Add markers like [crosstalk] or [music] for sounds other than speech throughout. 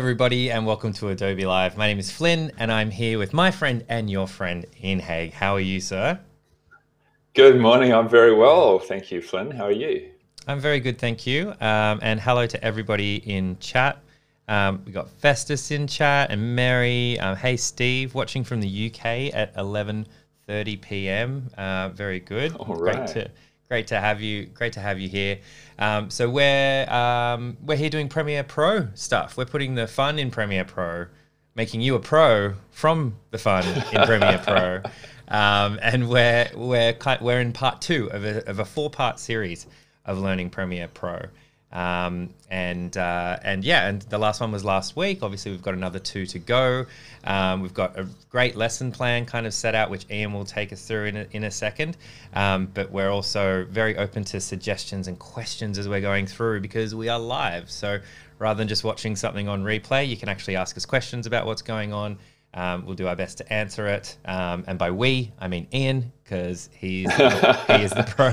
Everybody, and welcome to Adobe Live. My name is Flynn, and I'm here with my friend and your friend, Ian Haigh. How are you, sir? Good morning. I'm very well. Thank you, Flynn. How are you? I'm very good, thank you. Um, and hello to everybody in chat. Um, we got Festus in chat and Mary. Um, hey, Steve, watching from the UK at 11:30 p.m. Uh, very good. All right. Great to great to have you. Great to have you here. Um, so we're um, we're here doing Premiere Pro stuff. We're putting the fun in Premiere Pro, making you a pro from the fun in [laughs] Premiere Pro. Um, and we're we're we're in part two of a, of a four part series of learning Premiere Pro. Um, and uh, and yeah, and the last one was last week. Obviously, we've got another two to go. Um, we've got a great lesson plan kind of set out, which Ian will take us through in a, in a second. Um, but we're also very open to suggestions and questions as we're going through because we are live. So rather than just watching something on replay, you can actually ask us questions about what's going on. Um, we'll do our best to answer it. Um, and by we, I mean Ian, because he's he is [laughs] the pro.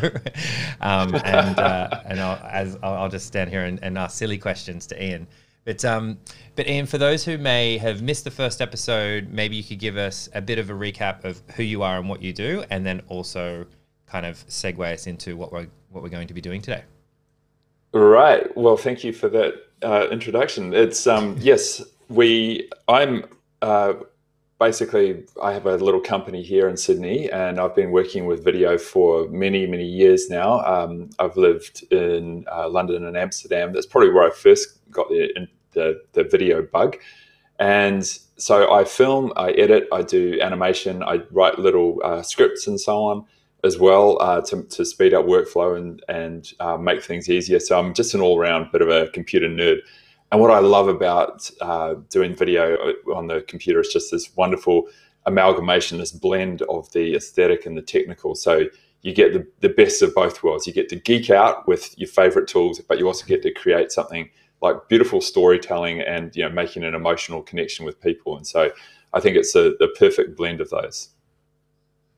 um, and uh, and I'll, as I'll, I'll, just stand here and, and, ask silly questions to Ian. But um, but Ian, for those who may have missed the first episode, maybe you could give us a bit of a recap of who you are and what you do, and then also kind of segue us into what we're what we're going to be doing today. Right. Well, thank you for that uh, introduction. It's um, yes, we. I'm uh, basically, I have a little company here in Sydney, and I've been working with video for many, many years now. Um, I've lived in uh, London and Amsterdam. That's probably where I first got the, the, the video bug. And so I film, I edit, I do animation, I write little uh, scripts and so on as well uh, to, to, speed up workflow and, and uh, make things easier. So I'm just an all round bit of a computer nerd. And what I love about uh, doing video on the computer is just this wonderful amalgamation, this blend of the aesthetic and the technical. So you get the, the best of both worlds. You get to geek out with your favorite tools, but you also get to create something like beautiful storytelling and you know making an emotional connection with people. And so I think it's a, the perfect blend of those.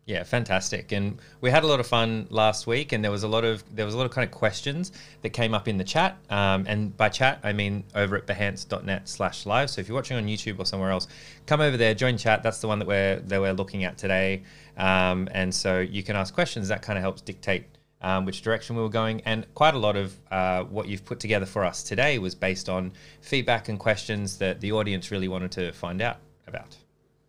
Yeah, fantastic. And we had a lot of fun last week, and there was a lot of there was a lot of kind of questions that came up in the chat. Um, and by chat, I mean over at behance.net slash live. So if you're watching on YouTube or somewhere else, come over there, join chat. That's the one that we're that we're looking at today. Um, and so you can ask questions. That kind of helps dictate um, which direction we were going. And quite a lot of uh, what you've put together for us today was based on feedback and questions that the audience really wanted to find out about.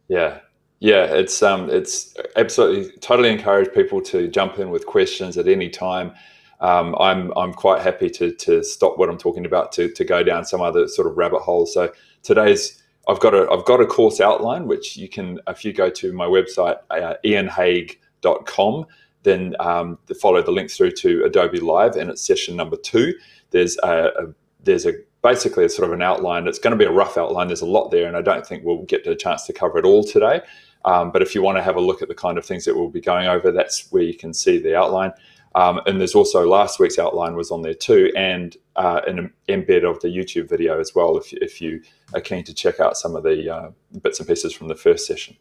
Yeah, yeah, it's um, it's absolutely totally encourage people to jump in with questions at any time. Um, I'm I'm quite happy to to stop what I'm talking about to to go down some other sort of rabbit hole. So today's I've got a I've got a course outline which you can if you go to my website uh, ianhaigh.com then um, follow the link through to Adobe Live and it's session number two. There's a, a there's a basically a sort of an outline. It's going to be a rough outline. There's a lot there, and I don't think we'll get a chance to cover it all today. Um, but if you want to have a look at the kind of things that we'll be going over, that's where you can see the outline. Um, and there's also last week's outline was on there too, and uh, an embed of the YouTube video as well. If, if you are keen to check out some of the uh, bits and pieces from the first session.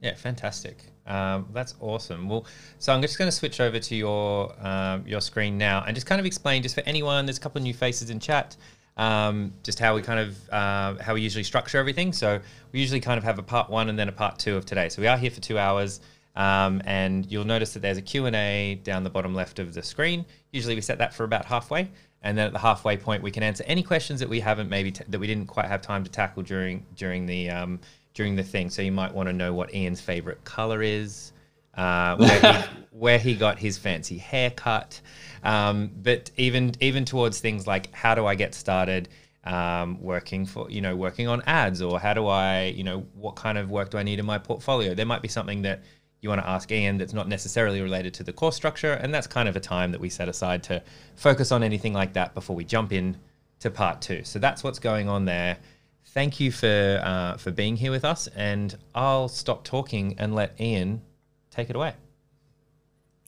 Yeah, fantastic. Um, that's awesome. Well, so I'm just going to switch over to your um, your screen now and just kind of explain, just for anyone. There's a couple of new faces in chat um, just how we kind of uh, how we usually structure everything. So we usually kind of have a part one and then a part two of today. So we are here for two hours. Um, and you'll notice that there's a Q&A down the bottom left of the screen. Usually we set that for about halfway. And then at the halfway point, we can answer any questions that we haven't maybe that we didn't quite have time to tackle during during the um, during the thing. So you might want to know what Ian's favorite color is, uh, where, he, [laughs] where he got his fancy haircut, um, but even even towards things like how do I get started um, working for you know working on ads or how do I you know what kind of work do I need in my portfolio? There might be something that you want to ask Ian that's not necessarily related to the course structure, and that's kind of a time that we set aside to focus on anything like that before we jump in to part two. So that's what's going on there. Thank you for uh, for being here with us, and I'll stop talking and let Ian take it away.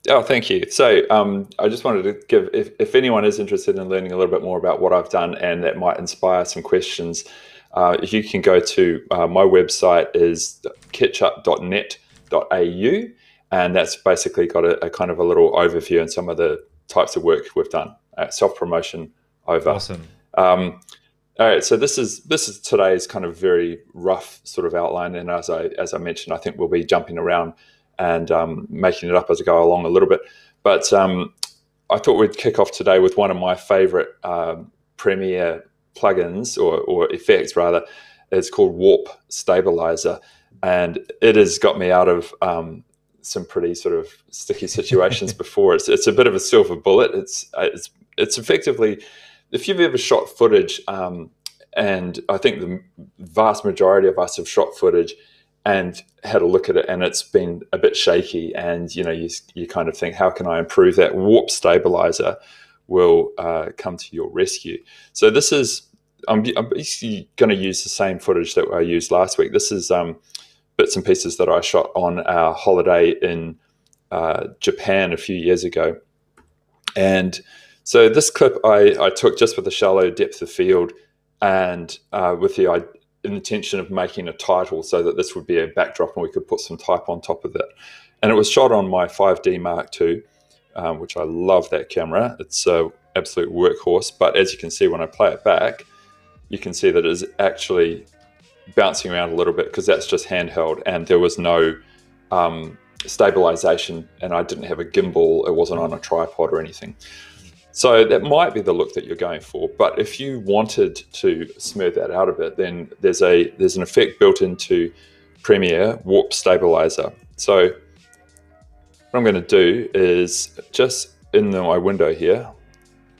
Oh, thank you. So um, I just wanted to give, if, if anyone is interested in learning a little bit more about what I've done and that might inspire some questions, uh, you can go to uh, my website is ketchup.net.au and that's basically got a, a, kind of a little overview and some of the types of work we've done, uh, self-promotion over. Awesome. Um, All right, so this is this is today's kind of very rough sort of outline, and as I as I mentioned, I think we'll be jumping around and um, making it up as I go along a little bit. But um, I thought we'd kick off today with one of my favorite um, Premiere plugins or, or effects rather. It's called Warp Stabilizer, and it has got me out of um, some pretty sort of sticky situations [laughs] before. It's it's a bit of a silver bullet. It's it's it's effectively if you've ever shot footage, um, and I think the vast majority of us have shot footage and had a look at it, and it's been a bit shaky, and you know you you kind of think, how can I improve that? Warp stabilizer will uh, come to your rescue. So this is I'm, I'm basically going to use the same footage that I used last week. This is um, bits and pieces that I shot on our holiday in uh, Japan a few years ago, and so this clip I, I took just with a shallow depth of field and uh, with the intention of making a title so that this would be a backdrop and we could put some type on top of it. And it was shot on my 5D Mark II, um, which I love that camera. It's an absolute workhorse. But as you can see when I play it back, you can see that it is actually bouncing around a little bit because that's just handheld and there was no um, stabilization and I didn't have a gimbal. It wasn't on a tripod or anything. So that might be the look that you're going for. But if you wanted to smooth that out a bit, then there's a there's an effect built into Premiere Warp Stabilizer. So what I'm going to do is just in the, my window here,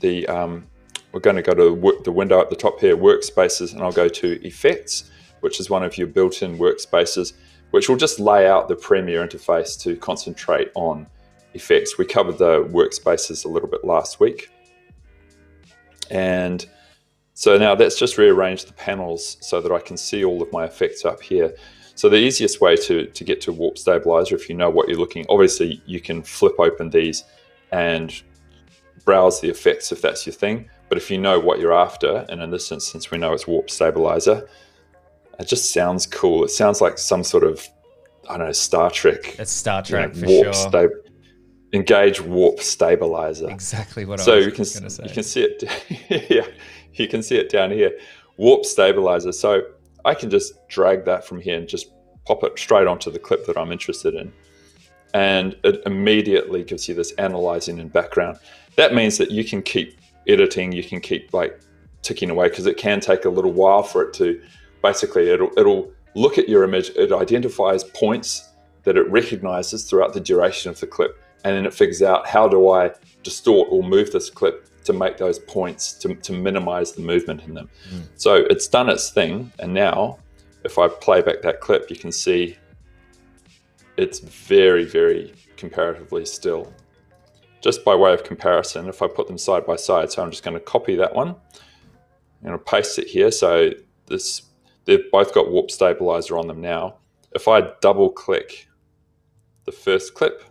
the um, we're going to go to the window at the top here, Workspaces, and I'll go to Effects, which is one of your built-in workspaces, which will just lay out the Premiere interface to concentrate on effects. We covered the workspaces a little bit last week. And so now that's just rearranged the panels so that I can see all of my effects up here. So the easiest way to, to get to Warp Stabilizer, if you know what you're looking, obviously you can flip open these and browse the effects if that's your thing. But if you know what you're after, and in this instance we know it's Warp Stabilizer, it just sounds cool. It sounds like some sort of, I don't know, Star Trek. It's Star Trek you know, for warp sure. Sta- engage warp stabilizer. Exactly what so I was you can, going to say. You can see it. [laughs] yeah, you can see it down here. Warp stabilizer. So I can just drag that from here and just pop it straight onto the clip that I'm interested in. And it immediately gives you this analyzing in background. That means that you can keep editing, you can keep like ticking away because it can take a little while for it to basically it'll it'll look at your image, it identifies points that it recognizes throughout the duration of the clip and then it figures out how do I distort or move this clip to make those points to, to minimize the movement in them. Mm. So it's done its thing, and now if I play back that clip, you can see it's very, very comparatively still. Just by way of comparison, if I put them side by side, so I'm just going to copy that one. To paste it here. So this they've both got warp stabilizer on them now. If I double click the first clip,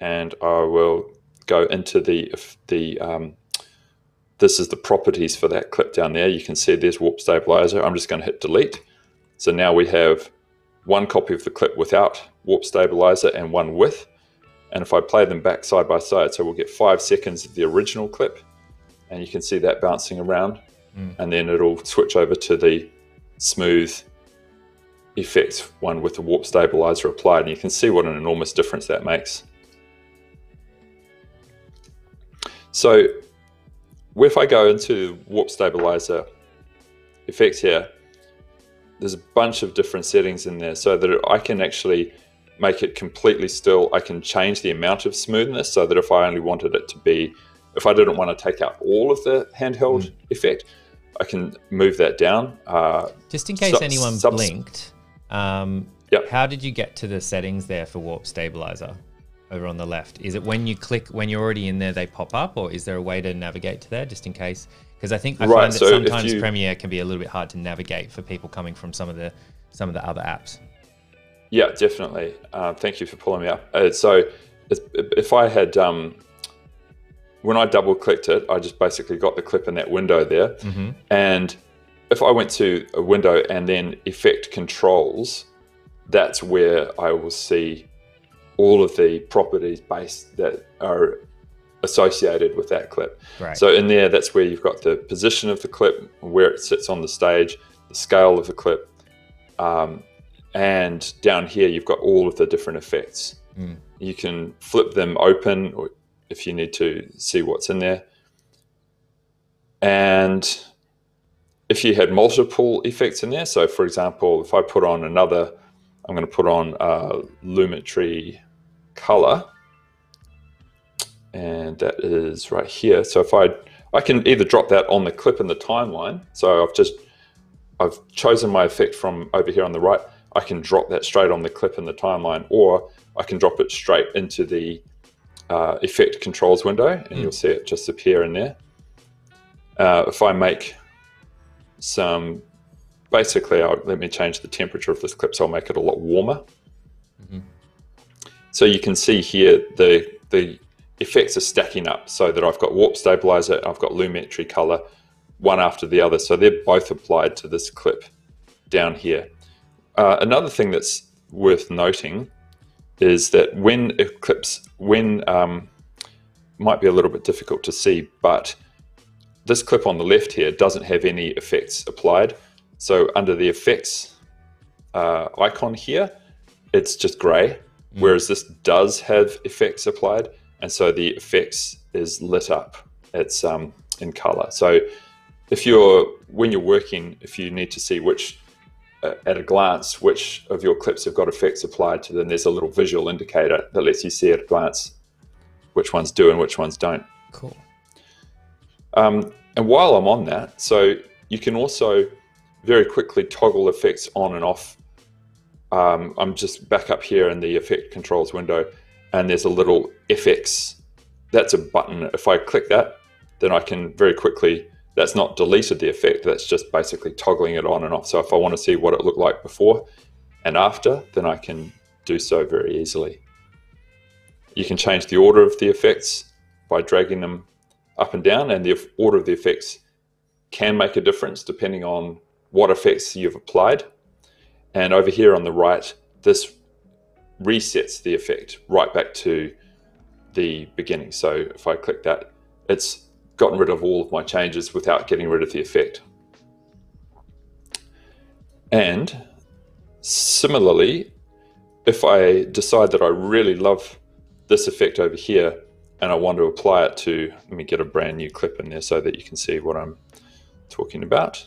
and I will go into the the um, this is the properties for that clip down there. You can see there's warp stabilizer. I'm just going to hit delete. So now we have one copy of the clip without warp stabilizer and one with. And if I play them back side by side, so we'll get five seconds of the original clip, and you can see that bouncing around, mm. and then it'll switch over to the smooth effect one with the warp stabilizer applied, and you can see what an enormous difference that makes. So if I go into warp stabilizer effects here, there's a bunch of different settings in there so that I can actually make it completely still. I can change the amount of smoothness so that if I only wanted it to be, if I didn't want to take out all of the handheld mm. effect, I can move that down. Uh, Just in case anyone blinked, um, yep. how did you get to the settings there for warp stabilizer? Over on the left? Is it when you click, when you're already in there, they pop up, or is there a way to navigate to there just in case? Because I think I right, find that so sometimes you, Premiere can be a little bit hard to navigate for people coming from some of the some of the other apps. Yeah, definitely. Uh, thank you for pulling me up. Uh, so if I had um, when I double clicked it, I just basically got the clip in that window there, mm-hmm. and if I went to a window and then effect controls, that's where I will see all of the properties based that are associated with that clip. Right. So in there, that's where you've got the position of the clip, where it sits on the stage, the scale of the clip, um, and down here you've got all of the different effects. Mm. You can flip them open, or if you need to see what's in there. And if you had multiple effects in there, so for example, if I put on another, I'm going to put on a Lumetri color, and that is right here. So if I, I can either drop that on the clip in the timeline. So I've just, I've chosen my effect from over here on the right. I can drop that straight on the clip in the timeline, or I can drop it straight into the uh, effect controls window, and mm. you'll see it just appear in there. Uh, if I make some, basically, I'll, let me change the temperature of this clip so I'll make it a lot warmer. Mm-hmm. So you can see here the the effects are stacking up so that I've got warp stabilizer, I've got Lumetri color, one after the other. So they're both applied to this clip down here. Uh, another thing that's worth noting is that when Eclipse, when um, might be a little bit difficult to see, but this clip on the left here doesn't have any effects applied. So under the effects uh, icon here, it's just gray, mm. whereas this does have effects applied. And so the effects is lit up. It's um, in color. So if you're, when you're working, if you need to see which uh, at a glance which of your clips have got effects applied to them. There's a little visual indicator that lets you see at a glance which ones do and which ones don't. Cool. Um, and while I'm on that, so you can also very quickly toggle effects on and off. Um, I'm just back up here in the effect controls window, and there's a little FX. That's a button. If I click that, then I can very quickly that's not deleted the effect, that's just basically toggling it on and off. So if I want to see what it looked like before and after, then I can do so very easily. You can change the order of the effects by dragging them up and down, and the order of the effects can make a difference depending on what effects you've applied. And over here on the right, this resets the effect right back to the beginning. So if I click that, it's gotten rid of all of my changes without getting rid of the effect. And similarly, if I decide that I really love this effect over here and I want to apply it to, let me get a brand new clip in there so that you can see what I'm talking about.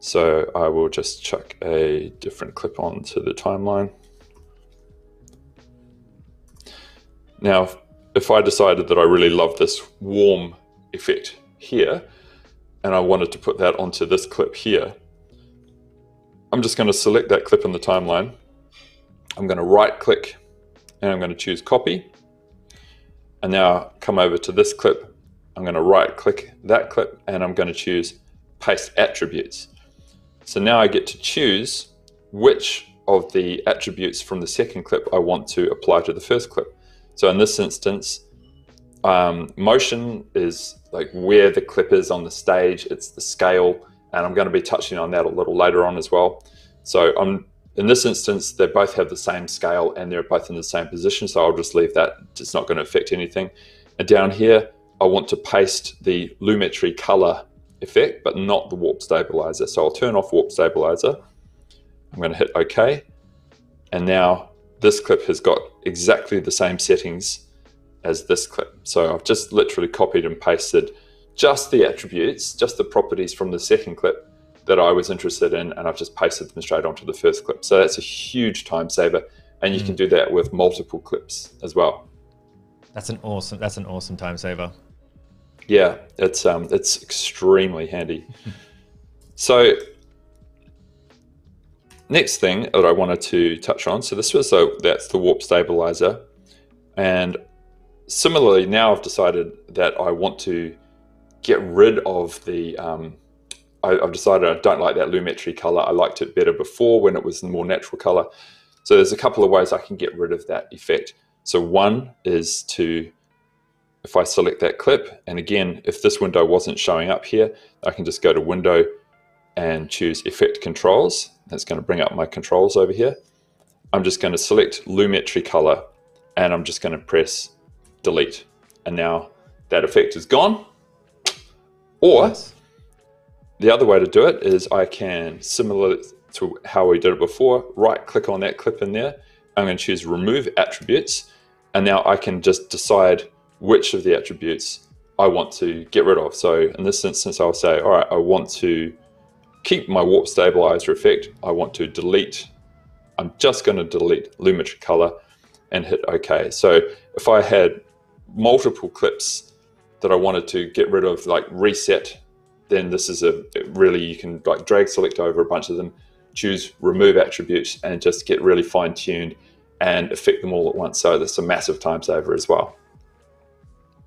So I will just chuck a different clip onto the timeline. Now, if I decided that I really love this warm effect here, and I wanted to put that onto this clip here, I'm just going to select that clip in the timeline. I'm going to right click and I'm going to choose copy. And now come over to this clip. I'm going to right click that clip and I'm going to choose paste attributes. So now I get to choose which of the attributes from the second clip I want to apply to the first clip. So in this instance, um, motion is like where the clip is on the stage, it's the scale, and I'm going to be touching on that a little later on as well. So I'm in this instance, they both have the same scale and they're both in the same position. So I'll just leave that. It's not going to affect anything. And down here, I want to paste the Lumetri color effect, but not the warp stabilizer. So I'll turn off warp stabilizer. I'm going to hit OK. And now this clip has got exactly the same settings as this clip. So I've just literally copied and pasted just the attributes, just the properties from the second clip that I was interested in, and I've just pasted them straight onto the first clip. So that's a huge time saver, and you mm. can do that with multiple clips as well. That's an awesome. That's an awesome time saver. Yeah, it's um, it's extremely handy. [laughs] so next thing that I wanted to touch on, so this was so that's the warp stabilizer, and similarly now I've decided that I want to get rid of the. Um, I, have decided I don't like that Lumetri color. I liked it better before when it was the more natural color. So there's a couple of ways I can get rid of that effect. So one is to, if I select that clip, and again, if this window wasn't showing up here, I can just go to Window and choose Effect Controls. That's going to bring up my controls over here. I'm just going to select Lumetri color and I'm just going to press delete. and now that effect is gone. Or Nice. the other way to do it is I can, similar to how we did it before, right click on that clip in there. I'm going to choose remove attributes. And now I can just decide which of the attributes I want to get rid of. So in this instance, I'll say, all right, I want to keep my warp stabilizer effect. I want to delete, I'm just going to delete Lumetri color and hit OK. So if I had multiple clips that I wanted to get rid of, like reset, then this is a really, you can like drag select over a bunch of them, choose remove attributes and just get really fine tuned and affect them all at once. So that's a massive time saver as well.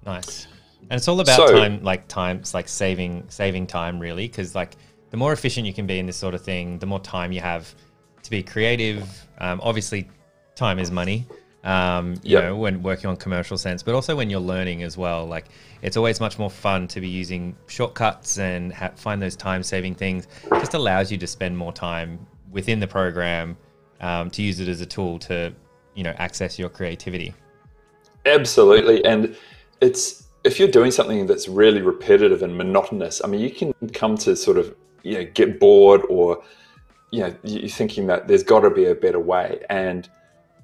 Nice. And it's all about So- time, like time, it's like saving saving time, really, because like the more efficient you can be in this sort of thing, the more time you have to be creative. Um, obviously, time is money. Um, you Yep. know, when working on commercial sense, but also when you're learning as well. Like it's always much more fun to be using shortcuts and ha- find those time saving things. Just allows you to spend more time within the program um, to use it as a tool to, you know, access your creativity. Absolutely. And it's if you're doing something that's really repetitive and monotonous, I mean, you can come to sort of you know get bored or you know you're thinking that there's got to be a better way, and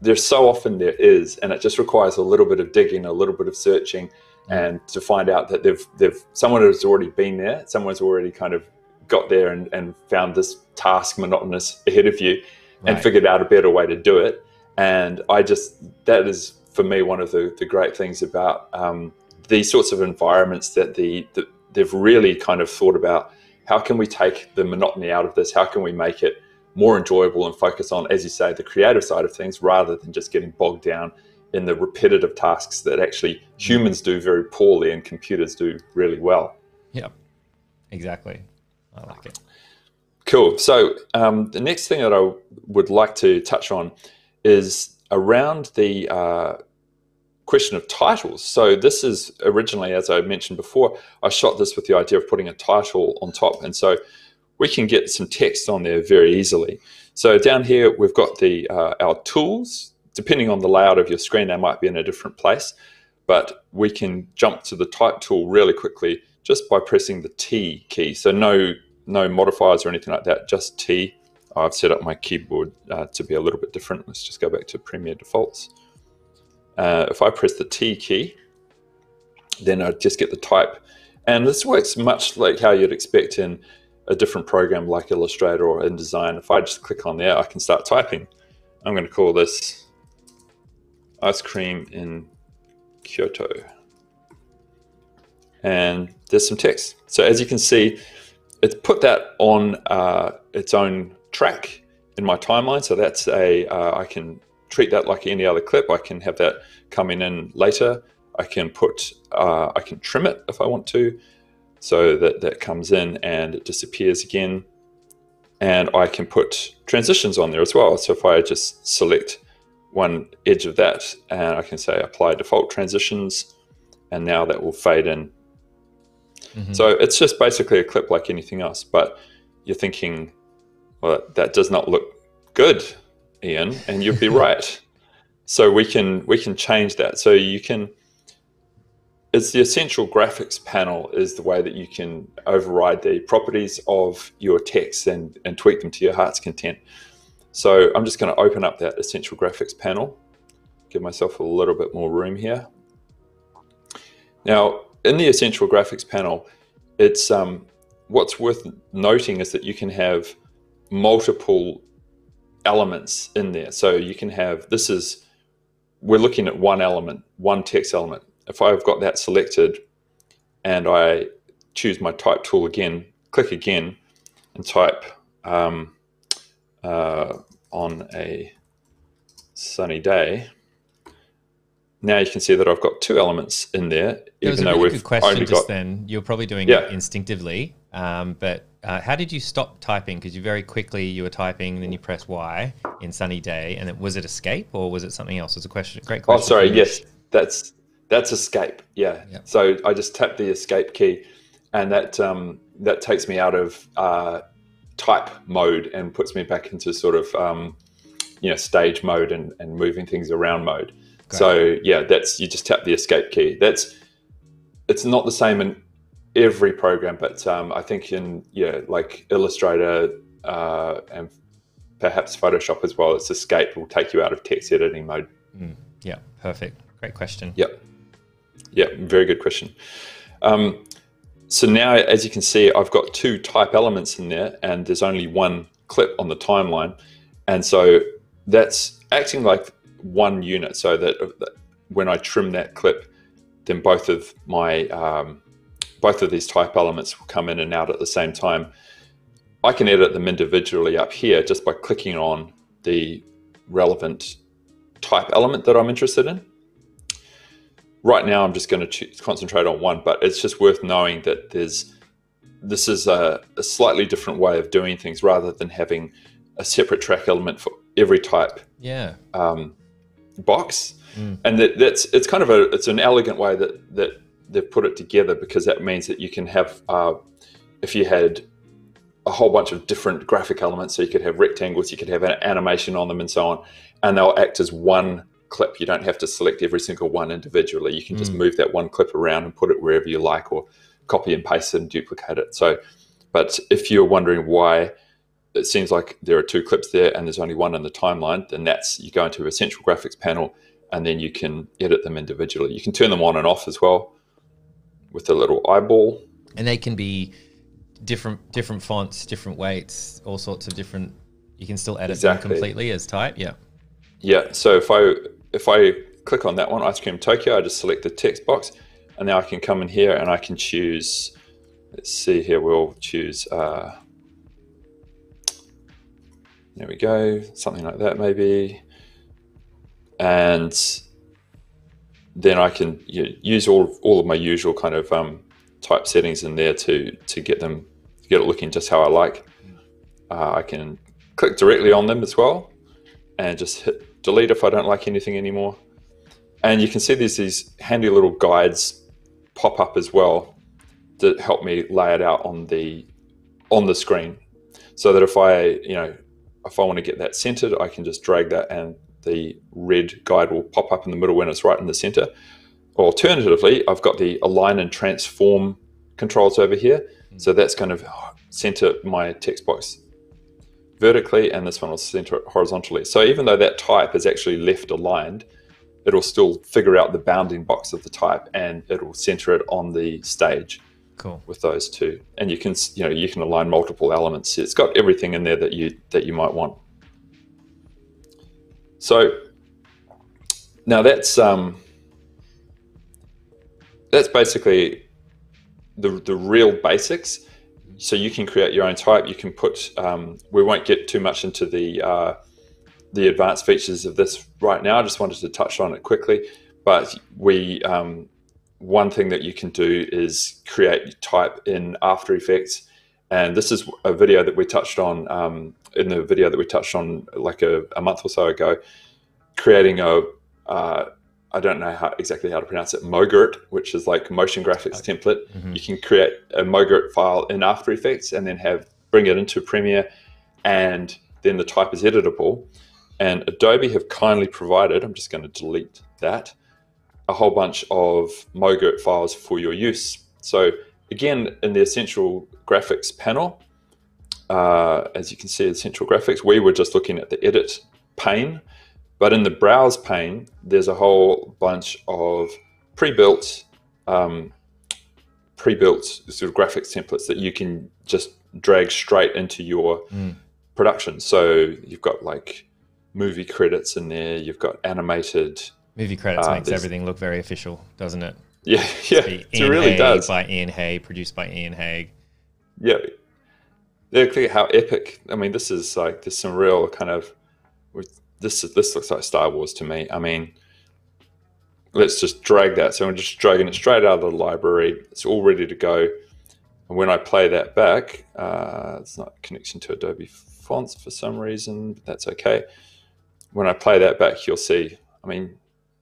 there's so often there is, and it just requires a little bit of digging, a little bit of searching, mm. and to find out that they've they've someone has already been there, someone's already kind of got there and, and found this task monotonous ahead of you and figured out a better way to do it. And I just, that is for me one of the, the great things about um, these sorts of environments that the, the they've really kind of thought about how can we take the monotony out of this? How can we make it more enjoyable and focus on, as you say, the creative side of things rather than just getting bogged down in the repetitive tasks that actually humans do very poorly and computers do really well. Yeah, Exactly. I like it. Cool. So um, the next thing that I would like to touch on is around the uh, question of titles. So this is originally, as I mentioned before, I shot this with the idea of putting a title on top, and so we can get some text on there very easily. So down here we've got the uh, our tools. Depending on the layout of your screen, they might be in a different place, but we can jump to the type tool really quickly just by pressing the T key. So no no modifiers or anything like that, just T. I've set up my keyboard uh, to be a little bit different. Let's just go back to Premiere defaults. Uh, if I press the T key, then I just get the type. And this works much like how you'd expect in a different program like Illustrator or InDesign. If I just click on there, I can start typing. I'm going to call this ice cream in Kyoto. And there's some text. So as you can see, it's put that on uh, its own track in my timeline. So that's a uh, I can treat that like any other clip. I can have that coming in later. I can put uh, I can trim it if I want to, so that that comes in and it disappears again. And I can put transitions on there as well. So if I just select one edge of that, and I can say apply default transitions, and now that will fade in Mhm. so it's just basically a clip like anything else, but you're thinking, well, that does not look good, Ian, and you'd be [laughs] right. So we can we can change that. So you can. It's the essential graphics panel is the way that you can override the properties of your text and, and tweak them to your heart's content. So I'm just going to open up that essential graphics panel, give myself a little bit more room here. Now, in the essential graphics panel, it's um, what's worth noting is that you can have multiple elements in there. So you can have this is we're looking at one element, one text element. If I've got that selected and I choose my type tool again, click again, and type um, uh, on a sunny day. Now you can see that I've got two elements in there, It was even a though really we've good question just got then. You're probably doing Yeah. it instinctively, um, but uh, how did you stop typing? Because you very quickly you were typing, then you press Y in sunny day, and it, was it escape or was it something else? It's a question. Great question. Oh, question. sorry. Yes, that's that's escape. Yeah. Yep. So I just tap the escape key, and that um, that takes me out of uh, type mode and puts me back into sort of um, you know stage mode and, and moving things around mode. Great. So yeah, that's you just tap the escape key. That's it's not the same in every program, but um, I think in yeah, like Illustrator uh, and perhaps Photoshop as well, it's Escape will take you out of text editing mode. Mm, yeah, perfect. Great question. Yep. Yeah, very good question. Um, so now, as you can see, I've got two type elements in there, and there's only one clip on the timeline, and so that's acting like one unit. So that when I trim that clip, then both of my um, both of these type elements will come in and out at the same time. I can edit them individually up here just by clicking on the relevant type element that I'm interested in right now I'm just going to concentrate on one, but it's just worth knowing that there's this is a, a, slightly different way of doing things rather than having a separate track element for every type yeah um, box mm. and that, that's it's kind of a it's an elegant way that that they've put it together because that means that you can have uh, if you had a whole bunch of different graphic elements so you could have rectangles you could have an animation on them and so on and they'll act as one clip. You don't have to select every single one individually. You can just mm. move that one clip around and put it wherever you like, or copy and paste it and duplicate it. So, but if you're wondering why it seems like there are two clips there and there's only one in the timeline, then that's you go into Essential Graphics panel and then you can edit them individually. You can turn them on and off as well with a little eyeball. And they can be different different fonts, different weights, all sorts of different. You can still edit exactly. them completely as type. Yeah. Yeah. So if I if I click on that one, Ice Cream Tokyo, I just select the text box, and now I can come in here and I can choose. Let's see here. We'll choose. Uh, there we go. Something like that, maybe. And then I can you know, use all all of my usual kind of um, type settings in there to to get them get it looking just how I like. Uh, I can click directly on them as well, and just hit delete if I don't like anything anymore. And you can see there's these handy little guides pop up as well that help me lay it out on the on the screen so that if I, you know, if I want to get that centered, I can just drag that and the red guide will pop up in the middle when it's right in the center. Alternatively, I've got the align and transform controls over here. Mm. So that's kind of center my text box vertically and this one will center it horizontally. So even though that type is actually left aligned, it'll still figure out the bounding box of the type and it'll center it on the stage. Cool. With those two, and you can you know you can align multiple elements. It's got everything in there that you that you might want. So now that's um, that's basically the the real basics so you can create your own type. You can put. Um, we won't get too much into the uh, the advanced features of this right now. I just wanted to touch on it quickly. But we um, one thing that you can do is create type in After Effects, and this is a video that we touched on um, in the video that we touched on like a, a month or so ago. Creating a uh, I don't know how, exactly how to pronounce it, MoGRT, which is like motion graphics okay. template. Mm-hmm. You can create a MoGRT file in After Effects and then have bring it into Premiere, and then the type is editable. And Adobe have kindly provided, I'm just going to delete that, a whole bunch of MoGRT files for your use. So again, in the Essential Graphics panel, uh, as you can see, Essential Graphics, we were just looking at the edit pane but in the browse pane, there's a whole bunch of pre-built, um, pre-built sort of graphics templates that you can just drag straight into your mm. production. So you've got like movie credits in there. You've got animated. Movie credits uh, makes everything look very official, doesn't it? Yeah, [laughs] yeah, it really does. By Ian Haigh, produced by Ian Haigh. Yeah, look at how epic. I mean, this is like there's some real kind of this is this looks like Star Wars to me. I mean, let's just drag that. So I'm just dragging it straight out of the library. It's all ready to go. And when I play that back, uh, it's not connection to Adobe Fonts for some reason. But that's okay. When I play that back, you'll see. I mean,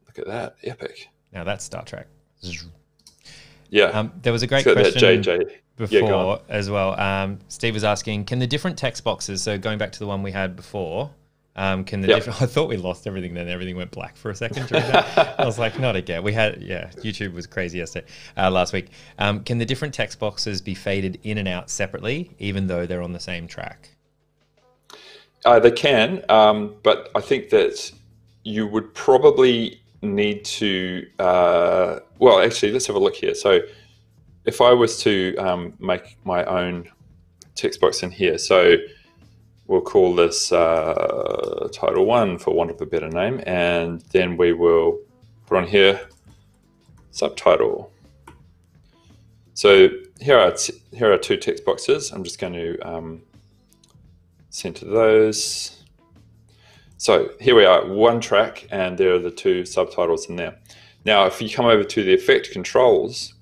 look at that, epic. Now that's Star Trek. Yeah. Um, there was a great question before yeah, as well. Um, Steve was asking, can the different text boxes, so going back to the one we had before, Um, can the yeah. diff- I thought we lost everything then. Everything went black [laughs] for a second. I thought we lost everything then. Everything went black for a second during that. [laughs] I was like, not again. We had yeah. YouTube was crazy yesterday, uh, last week. Um, can the different text boxes be faded in and out separately, even though they're on the same track? Uh, they can, um, but I think that you would probably need to. Uh, well, actually, let's have a look here. So, if I was to um, make my own text box in here, so we'll call this uh, title one for want of a better name, and then we will put on here subtitle. So here are here are two text boxes. I'm just going to um, center those. So here we are, one track, and there are the two subtitles in there. Now, if you come over to the effect controls,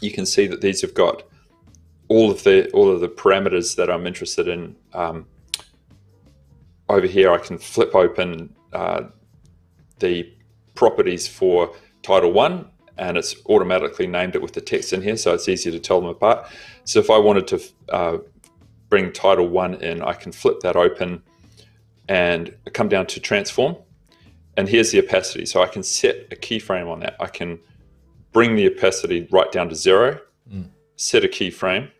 you can see that these have got all of the all of the parameters that I'm interested in. Um, over here, I can flip open uh, the properties for Title One, and it's automatically named it with the text in here, so it's easier to tell them apart. So if I wanted to uh, bring Title One in, I can flip that open and come down to transform. And here's the opacity. So I can set a keyframe on that. I can bring the opacity right down to zero, mm. set a keyframe,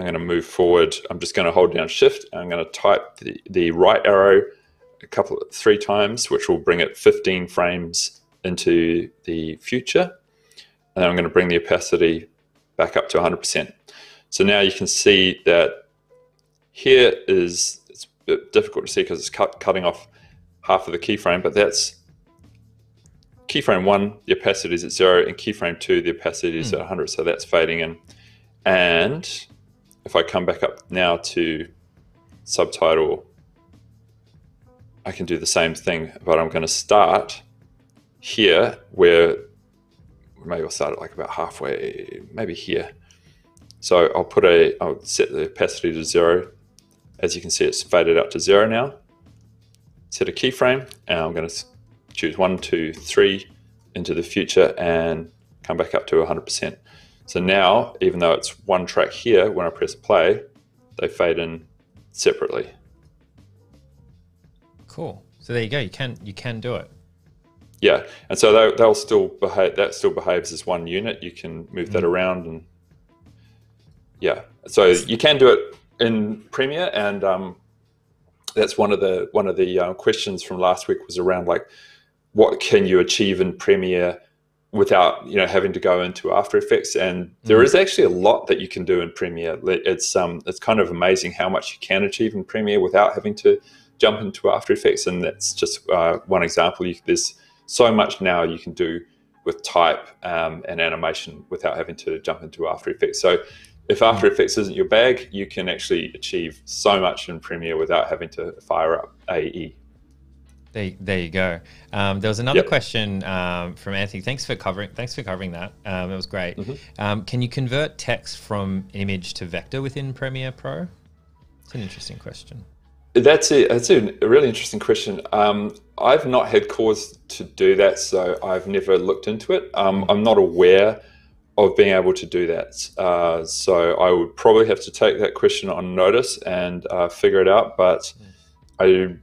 I'm going to move forward. I'm just going to hold down shift. I'm going to type the, the right arrow a couple three times, which will bring it 15 frames into the future. And I'm going to bring the opacity back up to 100%. So now you can see that here is, it's a bit difficult to see because it's cut, cutting off half of the keyframe, but that's keyframe one, the opacity is at zero, and keyframe two, the opacity is mm. at 100. So that's fading in. And if I come back up now to subtitle, I can do the same thing, but I'm going to start here where maybe I'll start at like about halfway, maybe here. So I'll put a, I'll set the opacity to zero. As you can see, it's faded out to zero now. Set a keyframe, and I'm going to choose one, two, three into the future and come back up to 100%. So now, even though it's one track here, when I press play, they fade in separately. Cool. So there you go. You can you can do it. Yeah, and so they, they'll still behave. That still behaves as one unit. You can move mm. that around, and yeah. So you can do it in Premiere, and um, that's one of the one of the uh, questions from last week was around like what can you achieve in Premiere without you know having to go into After Effects. And there mm. is actually a lot that you can do in Premiere. It's um it's kind of amazing how much you can achieve in Premiere without having to jump into After Effects. And that's just uh, one example. You, there's so much now you can do with type um, and animation without having to jump into After Effects. So if After. Effects isn't your bag, you can actually achieve so much in Premiere without having to fire up AE. There, there you go. Um, there was another yep. question um, from Anthony. Thanks for covering. Thanks for covering that. Um, it was great. Mm-hmm. Um, can you convert text from image to vector within Premiere Pro? It's an interesting question. That's a that's a really interesting question. Um, I've not had cause to do that, so I've never looked into it. Um. I'm not aware of being able to do that. Uh, so I would probably have to take that question on notice and uh, figure it out. But. I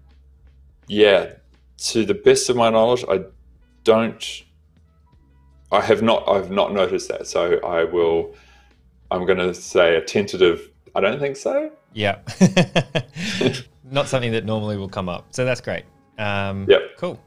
yeah, to the best of my knowledge, I don't. I have not. I've not noticed that. So I will. I'm going to say a tentative. I don't think so. Yeah. [laughs] not something that normally will come up. So that's great. Um, yeah. Cool.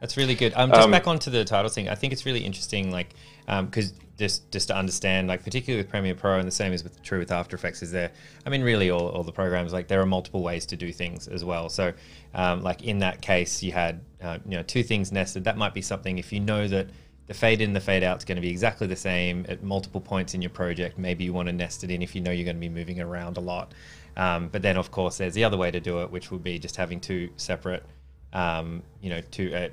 That's really good. Um, just um, back onto the title thing. I think it's really interesting, like, because um, just just to understand, like, particularly with Premiere Pro, and the same is with true with After Effects, is there. I mean, really, all, all the programs, like, there are multiple ways to do things as well. So, um, like in that case, you had uh, you know two things nested. That might be something if you know that the fade in, the fade out is going to be exactly the same at multiple points in your project. Maybe you want to nest it in if you know you're going to be moving around a lot. Um, but then, of course, there's the other way to do it, which would be just having two separate, um, you know, two. Uh,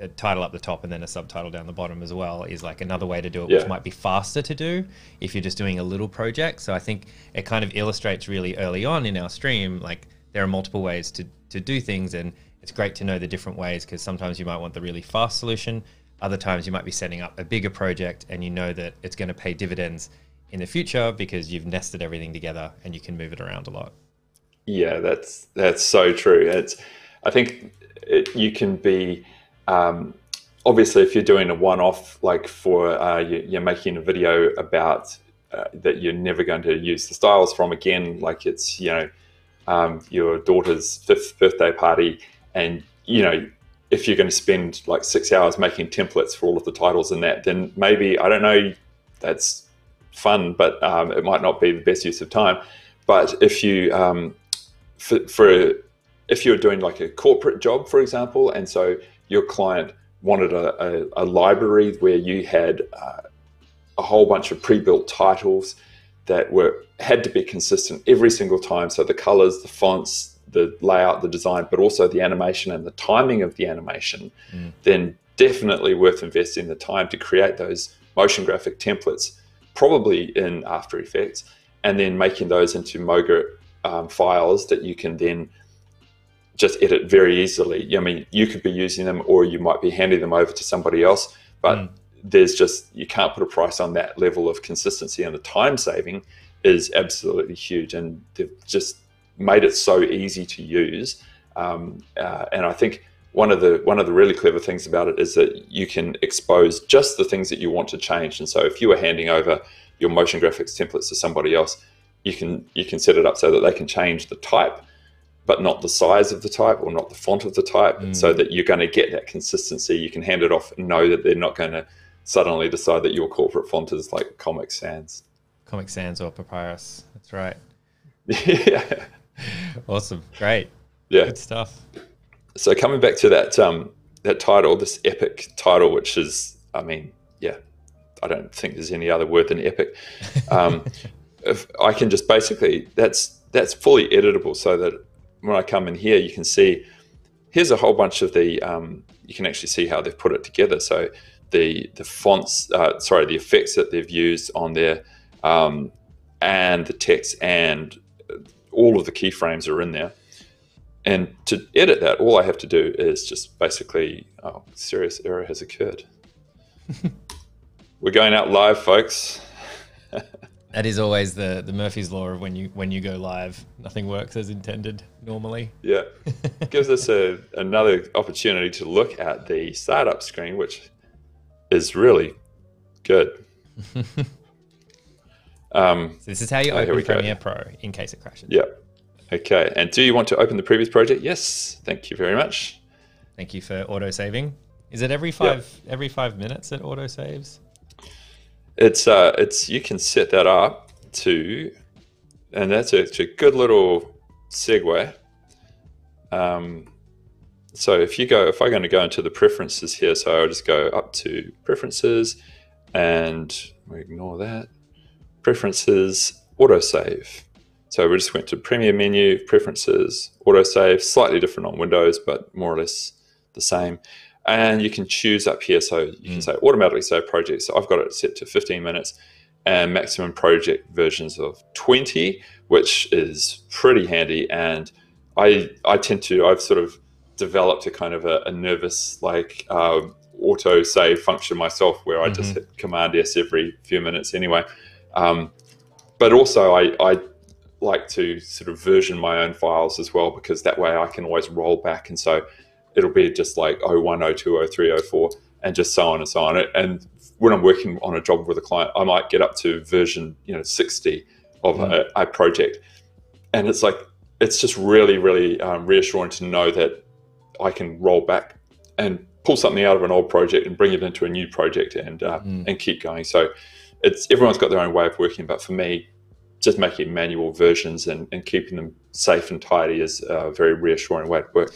a title up the top and then a subtitle down the bottom as well is like another way to do it, yeah. which might be faster to do if you're just doing a little project. So I think it kind of illustrates really early on in our stream, like there are multiple ways to, to do things and it's great to know the different ways because sometimes you might want the really fast solution. Other times you might be setting up a bigger project and you know that it's going to pay dividends in the future because you've nested everything together and you can move it around a lot. Yeah, that's that's so true. It's I think it, you can be um, obviously if you're doing a one-off, like for uh, you, are making a video about uh, that you're never going to use the styles from again, like it's you know um, your daughter's fifth birthday party, and you know if you're going to spend like six hours making templates for all of the titles and that, then maybe I don't know, that's fun, but um, it might not be the best use of time. But if you um, for, for if you're doing like a corporate job, for example, and so your client wanted a, a, a library where you had uh, a whole bunch of pre-built titles that were had to be consistent every single time. So the colors, the fonts, the layout, the design, but also the animation and the timing of the animation, mm. then definitely worth investing the time to create those motion graphic templates, probably in After Effects, and then making those into MOGRT um, files that you can then just edit very easily. I mean, you could be using them or you might be handing them over to somebody else, but mm. there's just, you can't put a price on that level of consistency and the time saving is absolutely huge. And they've just made it so easy to use. Um, uh, and I think one of the one of the really clever things about it is that you can expose just the things that you want to change. And so if you were handing over your motion graphics templates to somebody else, you can you can set it up so that they can change the type but not the size of the type or not the font of the type, mm. so that you're going to get that consistency. You can hand it off and know that they're not going to suddenly decide that your corporate font is like Comic Sans. Comic Sans or Papyrus. That's right. [laughs] yeah. Awesome. Great. Yeah. Good stuff. So coming back to that um, that title, this epic title, which is, I mean, yeah, I don't think there's any other word than epic. [laughs] Um, if I can just basically that's that's fully editable, so that when I come in here, you can see here's a whole bunch of the. Um, you can actually see how they've put it together. So the the fonts, uh, sorry, the effects that they've used on there, um, and the text and all of the keyframes are in there. And to edit that, all I have to do is just basically, oh, serious error has occurred. [laughs] We're going out live, folks. [laughs] That is always the the Murphy's law of when you when you go live, nothing works as intended normally. Yeah, [laughs] gives us a, another opportunity to look at the startup screen, which is really good. [laughs] um, so this is how you oh, open Premiere Pro in case it crashes. Yeah. Okay. And do you want to open the previous project? Yes. Thank you very much. Thank you for auto saving. Is it every five yep. every five minutes it auto saves? It's uh, it's you can set that up to, and that's a, a good little segue. Um, so if you go, if I'm going to go into the preferences here, so I'll just go up to preferences, and we ignore that. Preferences, autosave. So we just went to Premiere menu, preferences, autosave, slightly different on Windows, but more or less the same and you can choose up here. So you can mm. say automatically save projects. So I've got it set to 15 minutes and maximum project versions of 20, which is pretty handy. And I I tend to I've sort of developed a kind of a, a nervous like uh, auto save function myself where I mm-hmm. just hit Command S every few minutes anyway. Um, but also I, I like to sort of version my own files as well because that way I can always roll back and so it'll be just like 01, 02, 03, 04, and just so on and so on. And when I'm working on a job with a client, I might get up to version, you know, 60 of mm. a, a, project. And it's like, it's just really, really um, reassuring to know that I can roll back and pull something out of an old project and bring it into a new project and uh, mm. and keep going. So it's everyone's got their own way of working, but for me, just making manual versions and, and keeping them safe and tidy is a very reassuring way to work.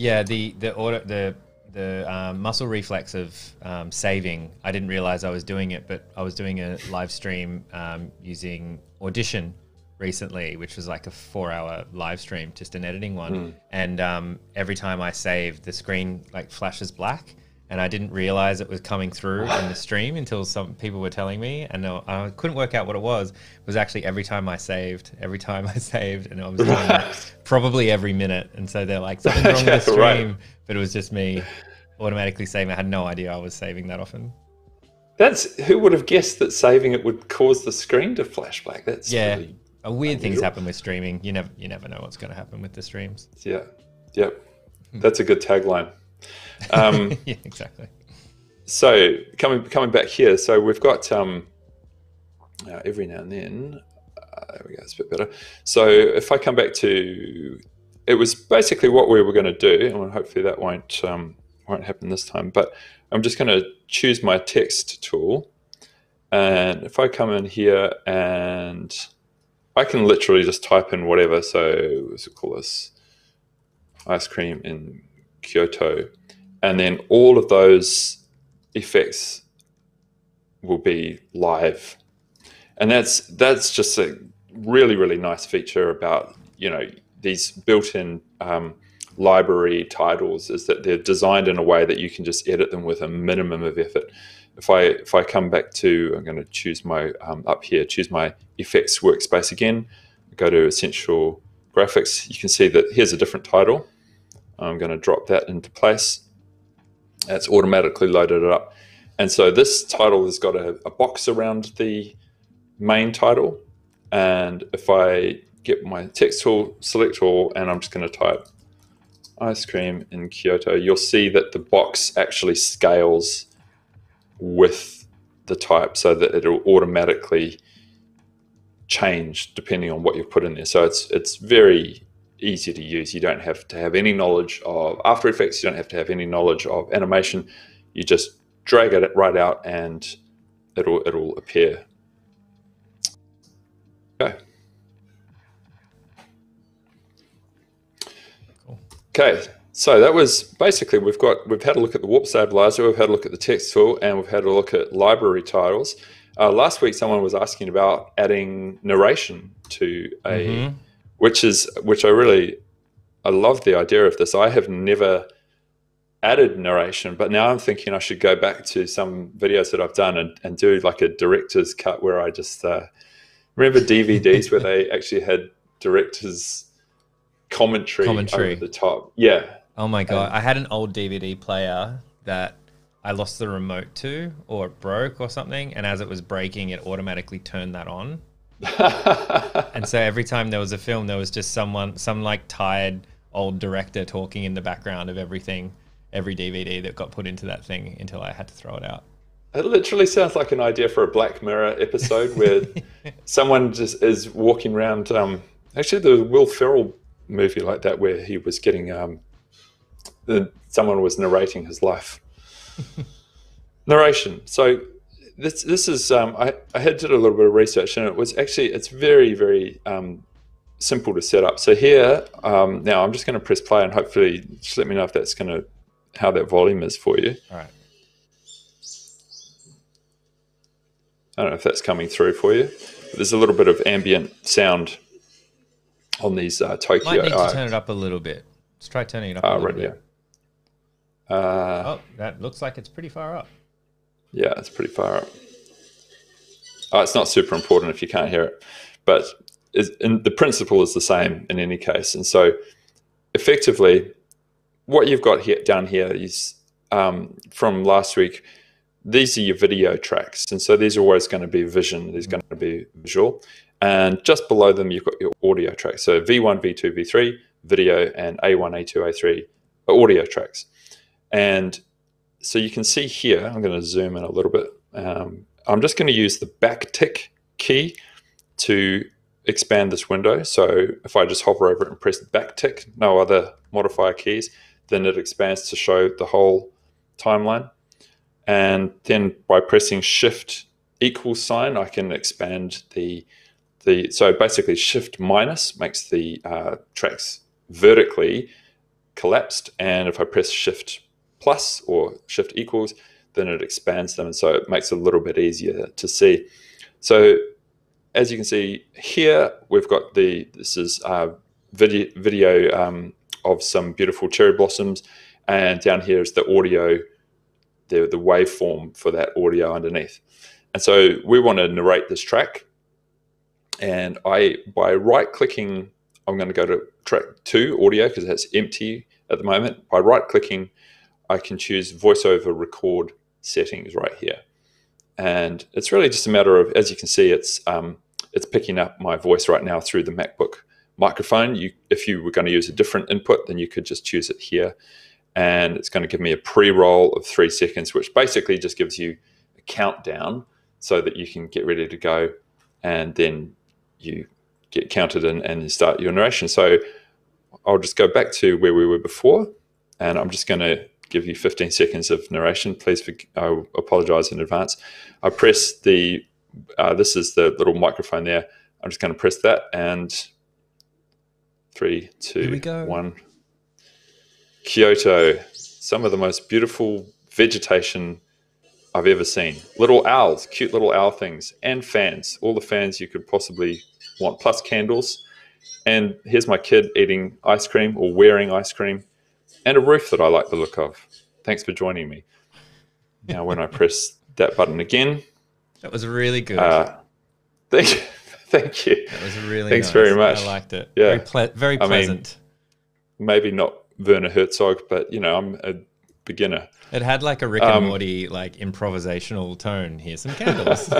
Yeah, the the order the the um, muscle reflex of um, saving. I didn't realize I was doing it, but I was doing a live stream um, using Audition recently, which was like a four-hour live stream, just an editing one. Mm. And um, every time I save, the screen like flashes black, and I didn't realize it was coming through in the stream until some people were telling me, and I couldn't work out what it was. It was actually every time I saved, every time I [laughs] saved, and I was probably every minute. And so they're like, something's wrong with the [laughs] stream, right. but it was just me automatically saving. I had no idea I was saving that often. That's who would have guessed that saving it would cause the screen to flash black. That's yeah. Really A weird things happen with streaming. You never you never know what's going to happen with the streams. Yeah, yep. That's a good tagline. Um, [laughs] yeah, exactly. So coming coming back here, so we've got um, uh, every now and then. Uh, there we go. It's a bit better. So if I come back to, it was basically what we were going to do, and hopefully that won't um, won't happen this time. But I'm just going to choose my text tool, and if I come in here and I can literally just type in whatever. So let's call this ice cream in Kyoto, and then all of those effects will be live. And that's that's just a really really nice feature about you know these built-in um, library titles is that they're designed in a way that you can just edit them with a minimum of effort. If i if i come back to i'm going to choose my um, up here choose my effects workspace again go to essential graphics you can see that here's a different title i'm going to drop that into place it's automatically loaded it up. And so this title has got a, a box around the main title. And if I get my text tool, select all, and I'm just going to type ice cream in Kyoto, you'll see that the box actually scales with the type so that it'll automatically change depending on what you've put in there. So it's it's very easy to use. You don't have to have any knowledge of After Effects. You don't have to have any knowledge of animation. You just drag it right out and it'll it'll appear. Okay. Cool. Okay. So that was basically we've got we've had a look at the warp stabilizer, we've had a look at the text tool, and we've had a look at library titles. Uh, last week, someone was asking about adding narration to a mm-hmm which is which I really I love the idea of this. I have never added narration, but now I'm thinking I should go back to some videos that I've done and, and do like a director's cut where I just uh, remember DVDs where they [laughs] actually had director's commentary, commentary over the top. Yeah. Oh my god! And, I had an old DVD player that I lost the remote to, or it broke or something, and as it was breaking, it automatically turned that on. [laughs] and so every time there was a film, there was just someone, some like tired old director talking in the background of everything, every DVD that got put into that thing until I had to throw it out. It literally sounds like an idea for a Black Mirror episode where [laughs] someone just is walking around. Um, actually, the Will Ferrell movie like that where he was getting um, the, someone was narrating his life. [laughs] Narration. So this this is um, I, I had did a little bit of research and it was actually it's very very um, simple to set up. So here um, now I'm just going to press play and hopefully just let me know if that's going to how that volume is for you. All right. I don't know if that's coming through for you. There's a little bit of ambient sound on these uh, Tokyo. Might need to turn it up a little bit. Let's try turning it up. Uh, a little right, bit. Yeah. Uh, oh, that looks like it's pretty far up. Yeah, it's pretty far up. Oh, it's not super important if you can't hear it, but the principle is the same in any case. And so, effectively, what you've got here down here is um, from last week. These are your video tracks, and so these are always going to be vision. There's going to be visual, and just below them you've got your audio tracks. So V1, V2, V3, video, and A1, A2, A3 are audio tracks. And so you can see here, I'm going to zoom in a little bit. Um, I'm just going to use the back tick key to expand this window. So if I just hover over it and press back tick, no other modifier keys, then it expands to show the whole timeline. And then by pressing shift equal sign, I can expand the, the so basically shift minus makes the uh, tracks vertically collapsed. And if I press shift plus or shift equals, then it expands them. And so it makes it a little bit easier to see. So as you can see here, we've got the, this is video, video um, of some beautiful cherry blossoms. And down here is the audio, the, the waveform for that audio underneath. And so we want to narrate this track. And I, by right clicking, I'm going to go to track two audio because that's empty at the moment. By right clicking, I can choose voiceover record settings right here. And it's really just a matter of, as you can see, it's um, it's picking up my voice right now through the MacBook microphone. You, if you were going to use a different input, then you could just choose it here. And it's going to give me a pre-roll of three seconds, which basically just gives you a countdown so that you can get ready to go. And then you get counted in and start your narration. So I'll just go back to where we were before. And I'm just going to give you 15 seconds of narration. Please, for, I apologize in advance. I press the, uh, this is the little microphone there. I'm just going to press that and three, two, one. Kyoto, some of the most beautiful vegetation I've ever seen. Little owls, cute little owl things, and fans. All the fans you could possibly want, plus candles. And here's my kid eating ice cream or wearing ice cream and a roof that I like the look of. Thanks for joining me. Now, when I [laughs] press that button again, that was really good. Uh, thank you. [laughs] Thank you. That was really Thanks nice. very much. I liked it. Yeah. Very, ple- very pleasant. I mean, maybe not Werner Herzog, but you know, I'm a beginner. It had like a Rick and um, Morty like improvisational tone. Here's some candles. [laughs]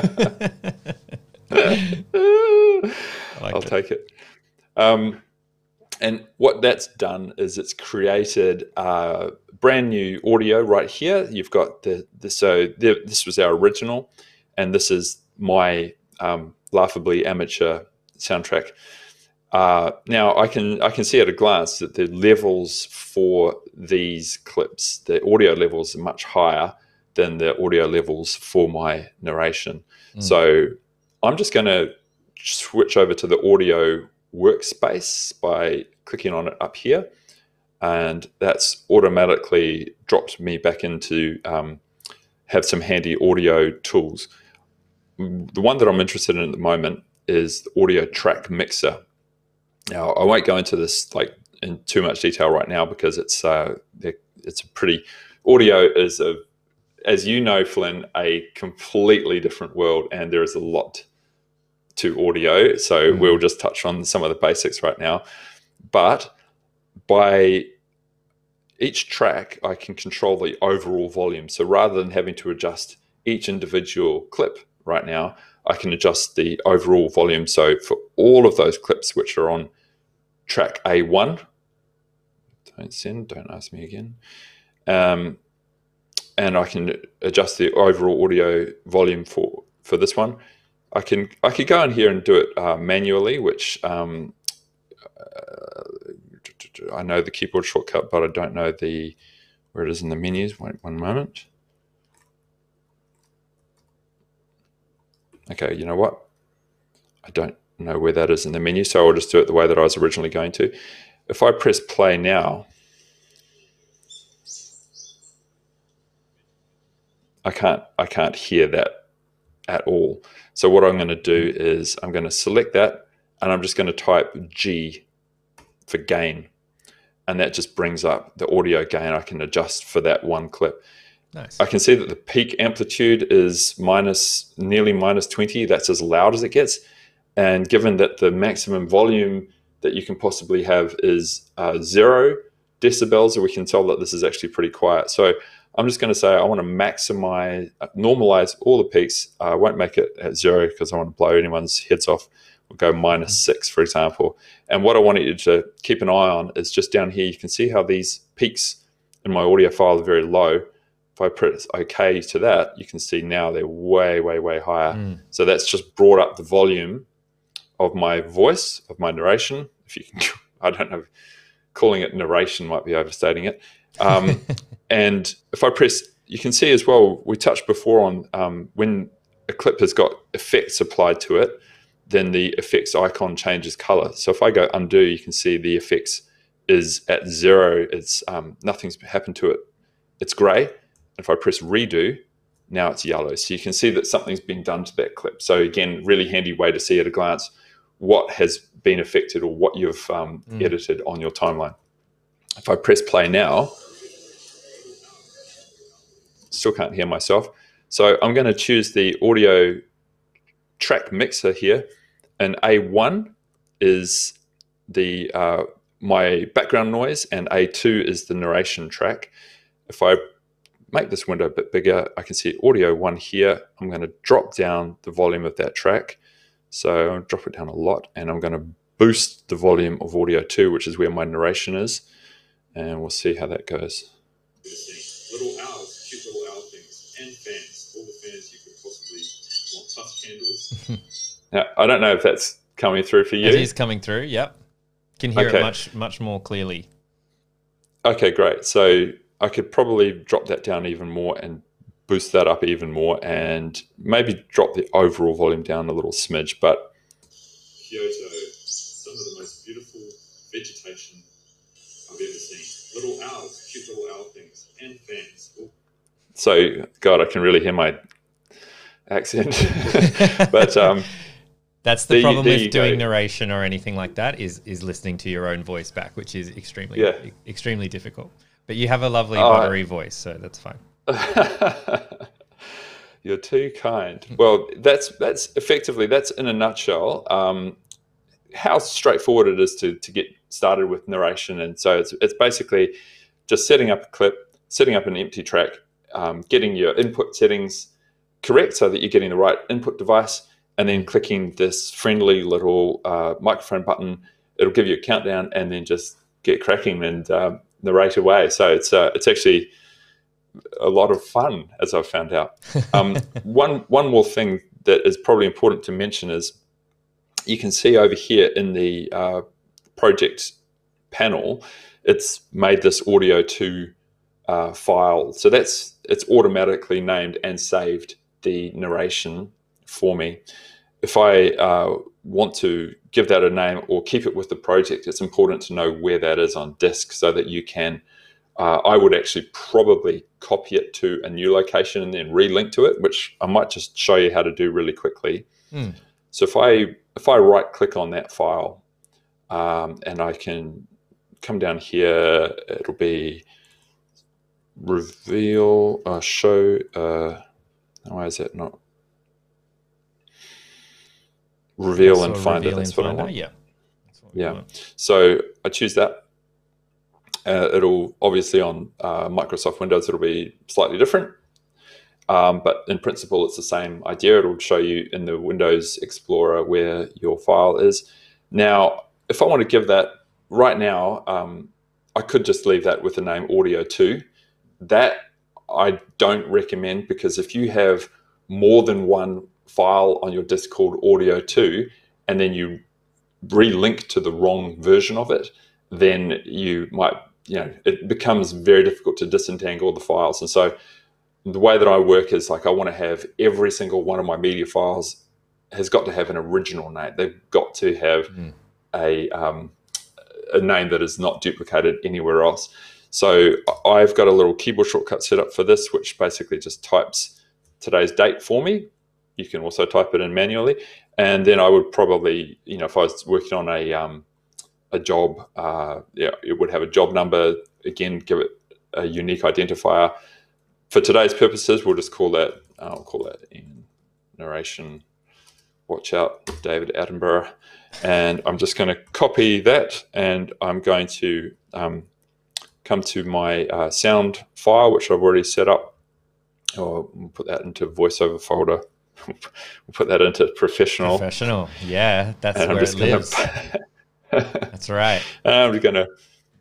I'll it. take it. Um, and what that's done is it's created a brand new audio right here. You've got the, the so the, this was our original, and this is my um, laughably amateur soundtrack. Uh, now I can I can see at a glance that the levels for these clips, the audio levels are much higher than the audio levels for my narration. Mm. So I'm just going to switch over to the audio workspace by clicking on it up here. And that's automatically dropped me back into um, have some handy audio tools. The one that I'm interested in at the moment is the audio track mixer. Now, I won't go into this like in too much detail right now because it's uh, it's a pretty audio is a as you know, Flynn, a completely different world, and there is a lot to audio. So mm. we'll just touch on some of the basics right now. But by each track, I can control the overall volume. So rather than having to adjust each individual clip right now, I can adjust the overall volume. So for all of those clips which are on track A1, don't send, don't ask me again. Um, and I can adjust the overall audio volume for for this one. I can I could go in here and do it uh, manually, which um, uh, I know the keyboard shortcut, but I don't know the where it is in the menus. Wait one moment. Okay, you know what? I don't know where that is in the menu, so I'll just do it the way that I was originally going to. If I press play now, I can't I can't hear that at all. So what I'm going to do is I'm going to select that and I'm just going to type G for gain. And that just brings up the audio gain I can adjust for that one clip. Nice. I can see that the peak amplitude is minus nearly minus 20. That's as loud as it gets. And given that the maximum volume that you can possibly have is uh, zero decibels, we can tell that this is actually pretty quiet. So I'm just going to say I want to maximize, normalize all the peaks. I won't make it at zero because I want to blow anyone's heads off. We'll go mm. six, for example. And what I want you to keep an eye on is just down here. You can see how these peaks in my audio file are very low. If I press OK to that, you can see now they're way, way, way higher. Mm. So that's just brought up the volume of my voice, of my narration. If you can, [laughs] I don't know, calling it narration might be overstating it. Um, [laughs] and if I press, you can see as well, we touched before on um, when a clip has got effects applied to it, then the effects icon changes color. So if I go undo, you can see the effects is at zero. It's um, nothing's happened to it. It's gray. If I press redo, now it's yellow. So you can see that something's been done to that clip. So again, really handy way to see at a glance what has been affected or what you've um, mm. edited on your timeline. If I press play now, still can't hear myself. So I'm going to choose the audio track mixer here. And A1 is the uh, my background noise, and A2 is the narration track. If I make this window a bit bigger, I can see audio one here. I'm going to drop down the volume of that track So I'll drop it down a lot and I'm going to boost the volume of audio 2, which is where my narration is. And we'll see how that goes. Little owls, cute little owl things, and fans. All the fans you could possibly want, [laughs] now, I don't know if that's coming through for you. It is coming through, yep. Can hear okay. it much, much more clearly. Okay, great. So I could probably drop that down even more and boost that up even more and maybe drop the overall volume down a little smidge. But Kyoto, some of the most beautiful vegetation I've ever seen. Little owls, cute little owl things, and fans. Ooh. So, God, I can really hear my accent. [laughs] but um, that's the, problem with doing go. narration or anything like that is is listening to your own voice back, which is extremely yeah. extremely difficult. But you have a lovely buttery voice, so that's fine. [laughs] You're too kind. Well, that's that's effectively that's in a nutshell um, how straightforward it is to to get started with narration. And so it's it's basically just setting up a clip, setting up an empty track, um, getting your input settings correct so that you're getting the right input device, and then clicking this friendly little uh, microphone button. It'll give you a countdown, and then just get cracking and uh, narrate away. So it's uh, it's actually a lot of fun, as I've found out. [laughs] Um, one one more thing that is probably important to mention is you can see over here in the uh, project panel, it's made this audio two uh, file. So that's it's automatically named and saved the narration for me. If I uh, want to give that a name or keep it with the project, it's important to know where that is on disk so that you can uh, I would actually probably copy it to a new location and then relink to it, which I might just show you how to do really quickly. Mm. So if I if I right click on that file um, and I can come down here, it'll be reveal uh, show. Uh, why is that not reveal and find it? That's what I want. Yeah. Yeah. So I choose that uh, it'll obviously on uh, Microsoft Windows, it'll be slightly different. Um, but in principle, it's the same idea. It'll show you in the Windows Explorer where your file is. Now, if I want to give that right now, um, I could just leave that with the name Audio 2. That I don't recommend because if you have more than one file on your disk called Audio 2 and then you relink to the wrong version of it, then you might you know, it becomes very difficult to disentangle the files. And so the way that I work is like I want to have every single one of my media files has got to have an original name. They've got to have mm. a um, a name that is not duplicated anywhere else. So I've got a little keyboard shortcut set up for this, which basically just types today's date for me. You can also type it in manually, and then I would probably, you know, if I was working on a um, a job, uh, yeah, it would have a job number. Again, give it a unique identifier. For today's purposes, we'll just call that. I'll call that in narration. Watch out, David Attenborough. And I'm just going to copy that, and I'm going to um, come to my uh, sound file, which I've already set up. Or we'll put that into voiceover folder. [laughs] we'll put that into professional. Professional, yeah, that's and where it lives. [laughs] That's right. I'm gonna,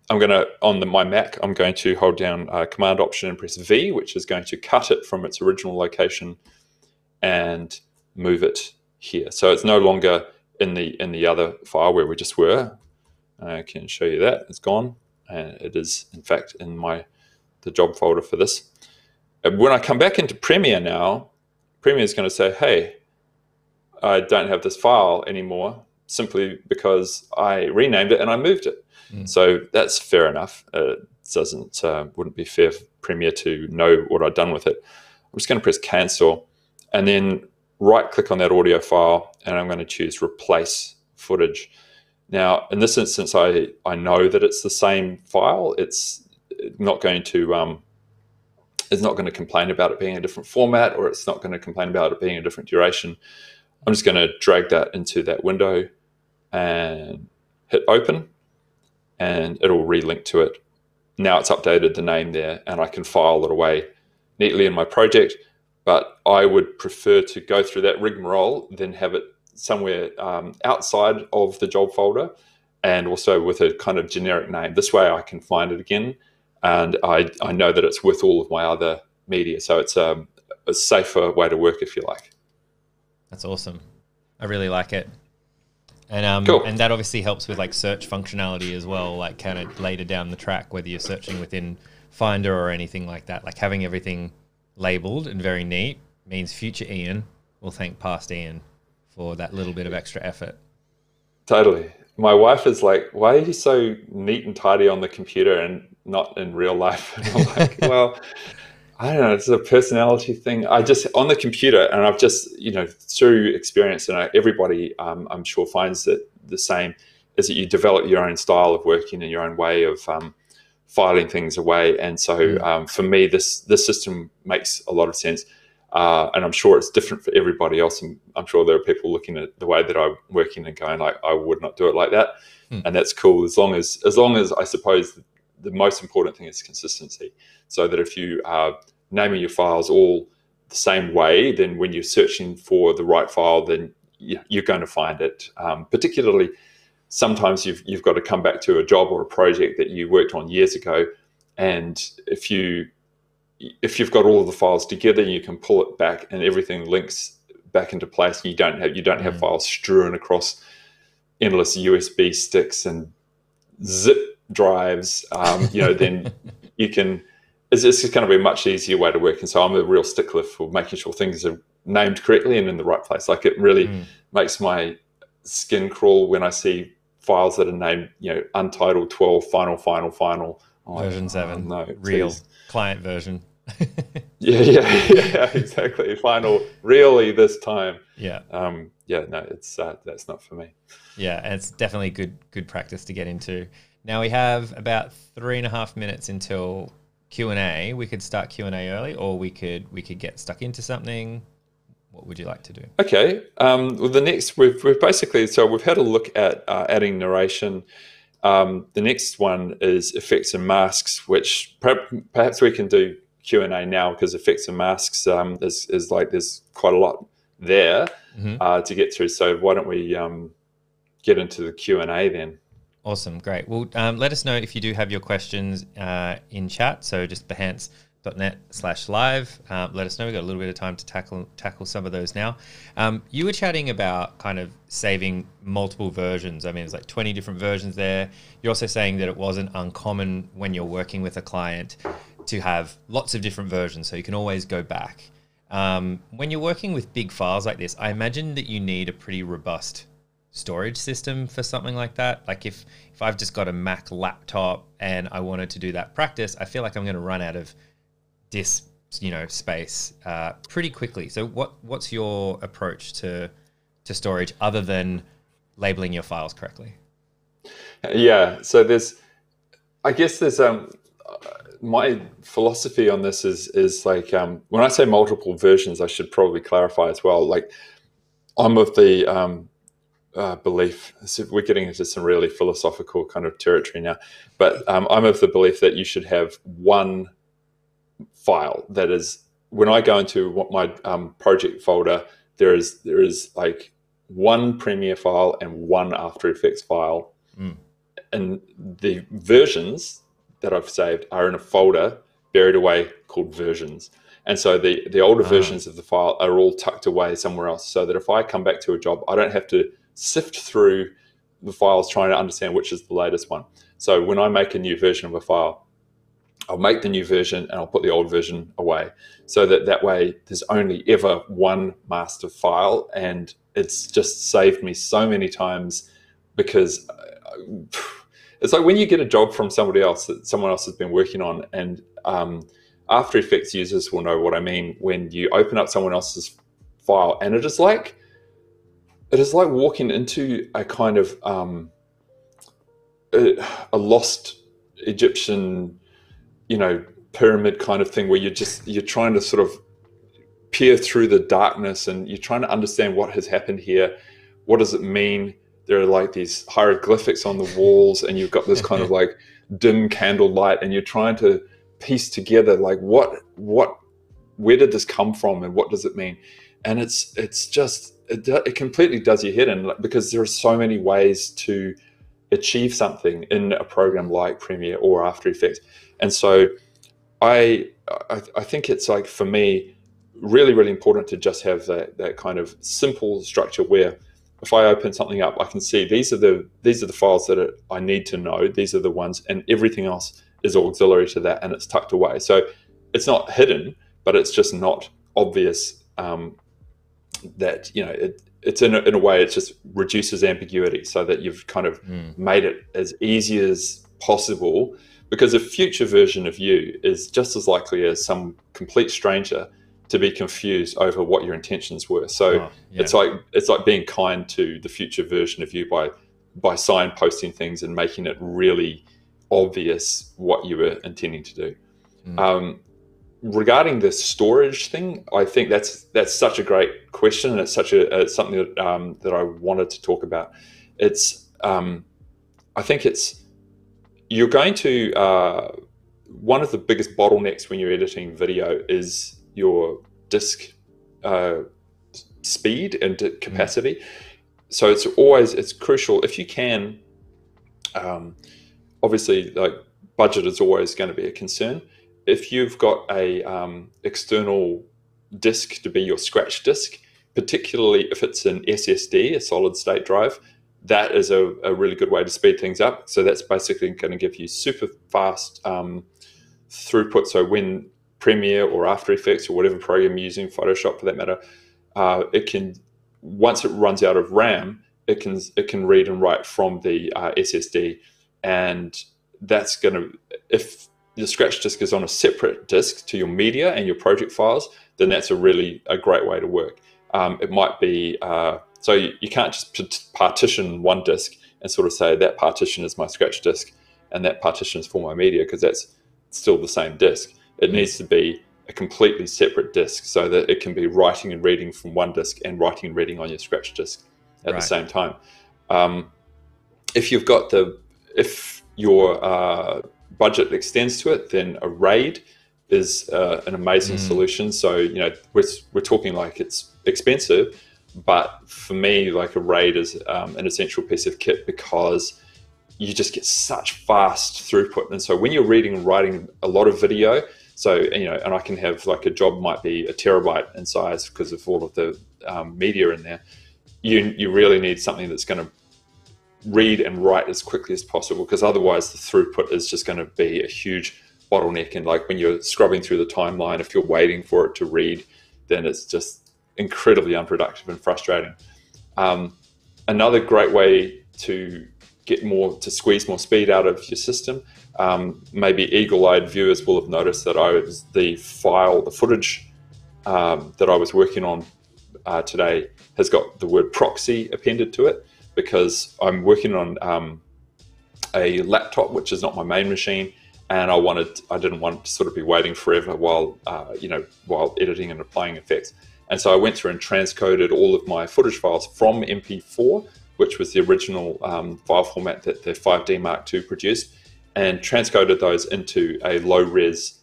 I'm gonna on the, my Mac. I'm going to hold down uh, Command Option and press V, which is going to cut it from its original location and move it here. So it's no longer in the in the other file where we just were. I can show you that it's gone, and it is in fact in my the job folder for this. And when I come back into Premiere now, Premiere is going to say, "Hey, I don't have this file anymore simply because I renamed it and I moved it. Mm. So that's fair enough. Uh, it doesn't uh, wouldn't be fair for Premiere to know what I'd done with it. I'm just going to press cancel and then right click on that audio file and I'm going to choose replace footage. Now, in this instance, I, I know that it's the same file. It's not going to um, it's not going to complain about it being a different format or it's not going to complain about it being a different duration. I'm just going to drag that into that window and hit open and it'll relink to it. Now it's updated the name there and I can file it away neatly in my project, but I would prefer to go through that rigmarole than have it somewhere um, outside of the job folder and also with a kind of generic name. This way I can find it again and I, I know that it's with all of my other media. So it's a, a safer way to work, if you like. That's awesome. I really like it. And um, Cool. and that obviously helps with like search functionality as well, like kind of later down the track, whether you're searching within Finder or anything like that. Like having everything labeled and very neat means future Ian will thank past Ian for that little bit of extra effort. Totally. My wife is like, "Why are you so neat and tidy on the computer and not in real life?" [laughs] And I'm like, [laughs] "Well, I don't know. It's a personality thing. I just on the computer, and I've just you know through experience, and I, everybody um, I'm sure finds it the same. Is that you develop your own style of working and your own way of um, filing things away. And so Mm. um, for me, this this system makes a lot of sense. Uh, and I'm sure it's different for everybody else. And I'm sure there are people looking at the way that I'm working and going like, I would not do it like that. Hmm. And that's cool as long as as long as I suppose the most important thing is consistency. So that if you are naming your files all the same way, then when you're searching for the right file, then you- you're going to find it. Um, particularly, sometimes you've you've got to come back to a job or a project that you worked on years ago, and if you if you've got all of the files together, you can pull it back, and everything links back into place. You don't have you don't have Mm. files strewn across endless USB sticks and zip drives. Um, you know, then [laughs] you can. It's, it's just going to be a much easier way to work. And so I'm a real stickler for making sure things are named correctly and in the right place. Like it really Mm. makes my skin crawl when I see files that are named, you know, untitled 12, final, final, final. Version oh, seven, no, real please. client version. [laughs] Yeah, yeah, yeah, exactly. Final, really this time. yeah, Um, yeah, no, it's uh, that's not for me. yeah, and it's definitely good good practice to get into. Now we have about three and a half minutes until Q and A. We could start Q and A early, or we could we could get stuck into something. What would you like to do? Okay. Um, well, the next we've, we've basically so we've had a look at uh, adding narration. Um, the next one is effects and masks, which perhaps, perhaps we can do Q and A now because effects and masks um, is is like there's quite a lot there Mhm. uh, to get through. So why don't we um, get into the Q and A then? Awesome, great. Well, um, let us know if you do have your questions uh, in chat. So just behance.net slash live. Um, let us know. We've got a little bit of time to tackle tackle some of those now. Um, you were chatting about kind of saving multiple versions. I mean, there's like 20 different versions there. You're also saying that it wasn't uncommon when you're working with a client to have lots of different versions. So you can always go back. Um, when you're working with big files like this, I imagine that you need a pretty robust storage system for something like that. Like if if I've just got a Mac laptop and I wanted to do that practice, I feel like I'm going to run out of disk, you know, space uh, pretty quickly. So what what's your approach to to storage other than labeling your files correctly? Yeah. So there's, I guess there's um, my philosophy on this is is like um, when I say multiple versions, I should probably clarify as well. Like I'm of the um, uh, belief. So we're getting into some really philosophical kind of territory now, but um, I'm of the belief that you should have one file that is. When I go into what my um, project folder, there is there is like one Premiere file and one After Effects file, Mm. and the versions that I've saved are in a folder buried away called versions. And so the, the older Ah. versions of the file are all tucked away somewhere else so that if I come back to a job, I don't have to sift through the files trying to understand which is the latest one. So when I make a new version of a file, I'll make the new version and I'll put the old version away so that that way there's only ever one master file. And it's just saved me so many times because uh, it's like when you get a job from somebody else that someone else has been working on and um, after effects users will know what i mean when you open up someone else's file and it is like it is like walking into a kind of um, a, a lost egyptian you know pyramid kind of thing where you're just you're trying to sort of peer through the darkness and you're trying to understand what has happened here what does it mean there are like these hieroglyphics on the walls and you've got this kind of [laughs] like dim candlelight and you're trying to piece together like what what where did this come from and what does it mean and it's it's just it, it completely does your head in because there are so many ways to achieve something in a program like Premiere or After Effects. And so I, I, I think it's like for me really really important to just have that that kind of simple structure where if I open something up, I can see these are the these are the files that I need to know. These are the ones, and everything else is auxiliary to that, and it's tucked away. So it's not hidden, but it's just not obvious um, that you know it, it's in a, in a way it just reduces ambiguity, so that you've kind of mm. made it as easy as possible. Because a future version of you is just as likely as some complete stranger to be confused over what your intentions were. So oh, yeah. it's like it's like being kind to the future version of you by by signposting things and making it really obvious what you were intending to do. Mm. Um, regarding the storage thing, I think that's that's such a great question, and it's such a it's something that um, that I wanted to talk about. It's um, I think it's you're going to uh, one of the biggest bottlenecks when you're editing video is your disk uh, speed and capacity. Mm. So it's always it's crucial if you can. Um, obviously, like budget is always going to be a concern. If you've got a um, external disk to be your scratch disk, particularly if it's an SSD, a solid state drive, that is a, a really good way to speed things up. So that's basically going to give you super fast um, throughput. So when Premiere or After Effects or whatever program you're using, Photoshop for that matter, uh, it can once it runs out of RAM, it can it can read and write from the uh, SSD, and that's going to if your scratch disk is on a separate disk to your media and your project files, then that's a really a great way to work. Um, it might be uh, so you, you, can't just partition one disk and sort of say that partition is my scratch disk and that partition is for my media because that's still the same disk. It needs to be a completely separate disk so that it can be writing and reading from one disk and writing and reading on your scratch disk at right. the same time. Um, if you've got the, if your uh, budget extends to it, then a RAID is uh, an amazing mm. solution. So, you know, we're, we're talking like it's expensive, but for me, like a RAID is um, an essential piece of kit because you just get such fast throughput. And so when you're reading and writing a lot of video, so you know, and I can have like a job might be a terabyte in size because of all of the um, media in there. You you really need something that's going to read and write as quickly as possible because otherwise the throughput is just going to be a huge bottleneck. And like when you're scrubbing through the timeline, if you're waiting for it to read, then it's just incredibly unproductive and frustrating. Um, another great way to get more to squeeze more speed out of your system. Um, maybe eagle-eyed viewers will have noticed that I was the file, the footage um, that I was working on uh, today has got the word proxy appended to it because I'm working on um, a laptop which is not my main machine, and I wanted I didn't want to sort of be waiting forever while uh, you know while editing and applying effects. And so I went through and transcoded all of my footage files from MP4 which was the original um, file format that the 5D Mark II produced, and transcoded those into a low res,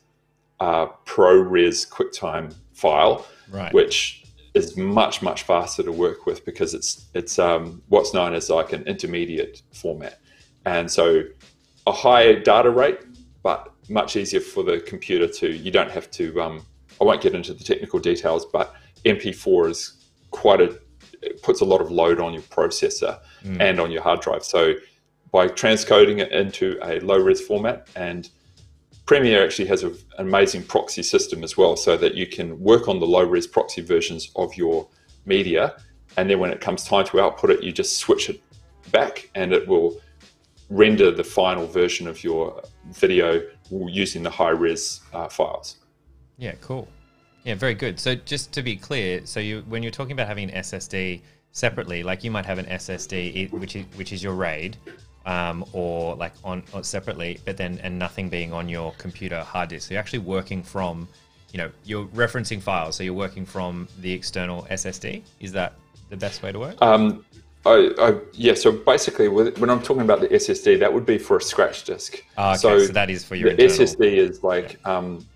uh, ProRes QuickTime file, right. which is much much faster to work with because it's it's um, what's known as like an intermediate format, and so a high data rate, but much easier for the computer to. You don't have to. Um, I won't get into the technical details, but MP4 is quite a it puts a lot of load on your processor mm. and on your hard drive. So by transcoding it into a low res format and Premiere actually has a, an amazing proxy system as well, so that you can work on the low res proxy versions of your media. And then when it comes time to output it, you just switch it back and it will render the final version of your video using the high res uh, files. Yeah, cool. Yeah, very good. So just to be clear, so you when you're talking about having an SSD separately, like you might have an SSD which is which is your RAID, um, or like on or separately, but then and nothing being on your computer hard disk. So you're actually working from, you know, you're referencing files. So you're working from the external SSD. Is that the best way to work? Um, I, I, yeah, so basically, when I'm talking about the SSD, that would be for a scratch disk. Oh, okay, so, so that is for your the SSD is like yeah. um,